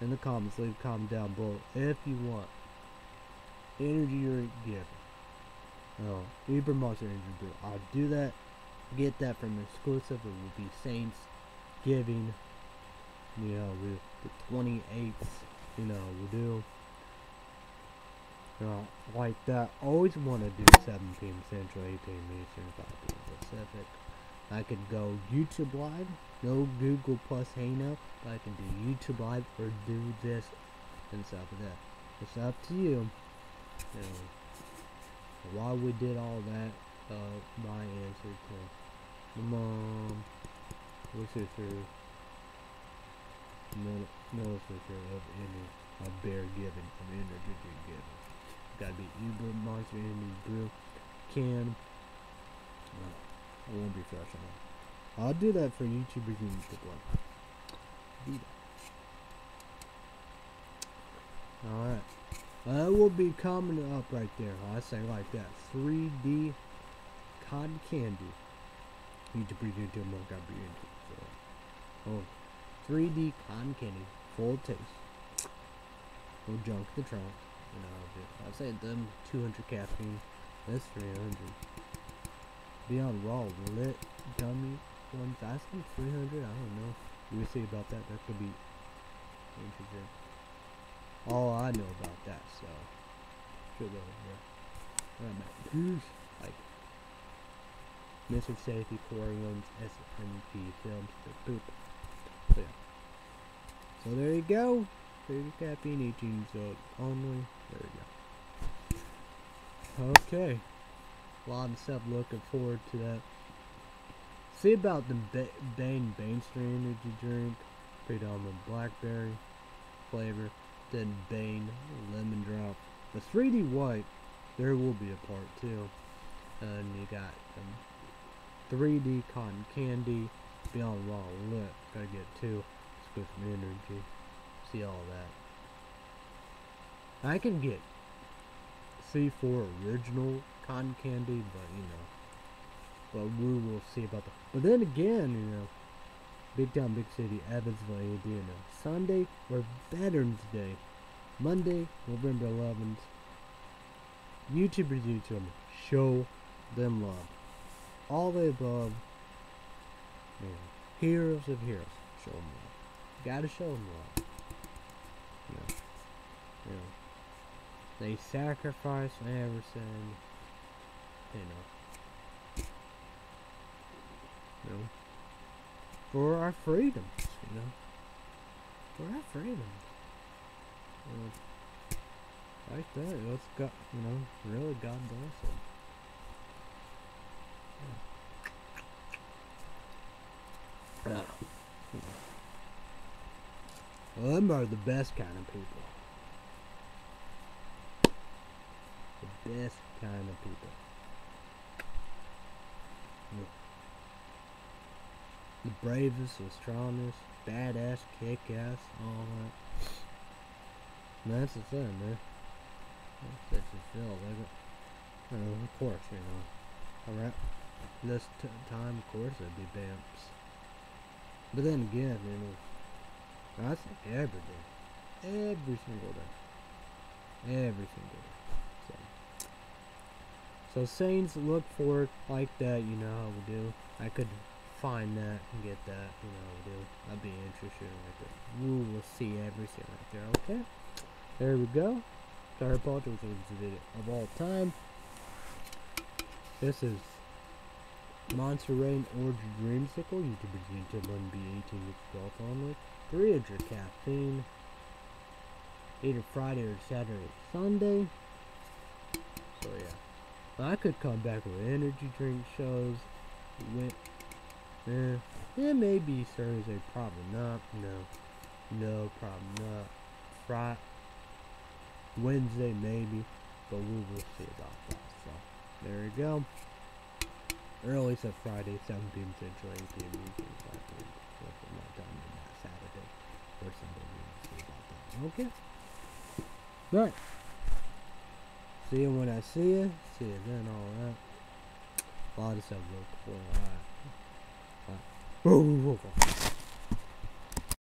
in the comments. Leave a comment down below if you want. Energy drink giver. Oh, Uber Monster Energy Brew. I'll do that. Get that from exclusive. It will be Saints giving. You know, with the 28th. You know, we'll do. Uh, like that. Always want to do 7 p.m. Central, 8 p.m. Eastern, 5 p.m. Pacific. I could go YouTube Live, no Google Plus Hangout, but I can do YouTube Live or do this and stuff like that. It's up to you. Know, why we did all that, uh, my answer to my mom, my sister, middle, middle sister of any, of bear given, of energy given. Gotta be Uber Monster Energy Brew, can, uh, I won't be fresh enough. I'll do that for YouTubers and YouTube Live. Do that. Alright. That will be coming up right there. I say like that. 3D cotton candy. YouTubers and YouTube Live gotta be into it. So. Oh. 3D cotton candy. Full taste. No junk in the trunk. You know, I say them 200 caffeine. That's 300. Beyond Raw lit gummy ones. I think 300. I don't know. We'll see about that. That could be interesting. All I know about that, so should go over there. Like Mr. Safety, Aquariums, SMP Films, the poop. So yeah. So there you go. There's caffeine 18 so only. There you go. Okay a lot of stuff looking forward to that. See about the ba Bang Bangster energy drink, predominant blackberry flavor, then Bang lemon drop. The 3D white, there will be a part two. And you got um, 3D cotton candy, Beyond Raw Lit, gotta get two, some energy, see all that. I can get C4 original cotton candy, but you know, but we will see about that. But then again, you know, big town, big city, Evansville, Indiana, Sunday or Veterans Day, Monday, November 11th. YouTubers, YouTube, show them love. All the above, know, heroes of heroes, show them love. Gotta show them love. You know, you know, they sacrifice everything you know, you know, for our freedoms, you know, for our freedoms. Uh, like that, let's God, you know, really God bless them. Yeah. Uh, well, them are the best kind of people. Best kind of people. The bravest, the strongest, badass, kick-ass, all that. That's the thing, man. That's such a feel. Like, you know, of course, you know. Alright. This time, of course, it'd be Bamps. But then again, you know, I think every day. Every single day. Every single day. So Saints look for it like that, you know how we do. I could find that and get that, you know how we do. I'd be interested in like that. We will see everything right there, okay? There we go. Star Pod was the video of all time. This is Monster Reign Orange Dreamsicle. You can begin to 1B 18 weeks adult only. 300 caffeine. Either Friday or Saturday, Sunday. So yeah. I could come back with energy drink shows. When, eh, yeah, maybe Thursday. Probably not. No. No, probably not. Friday. Wednesday, maybe. But we will see about that. So, there you go. Early said Friday, 7 p.m. Central, 8 p.m. Eastern, 5 p.m. Central, time on that Saturday or Sunday. We will see about that. Okay. Right. See you when I see you. See you then, all that. A lot of stuff for. Alright. Alright.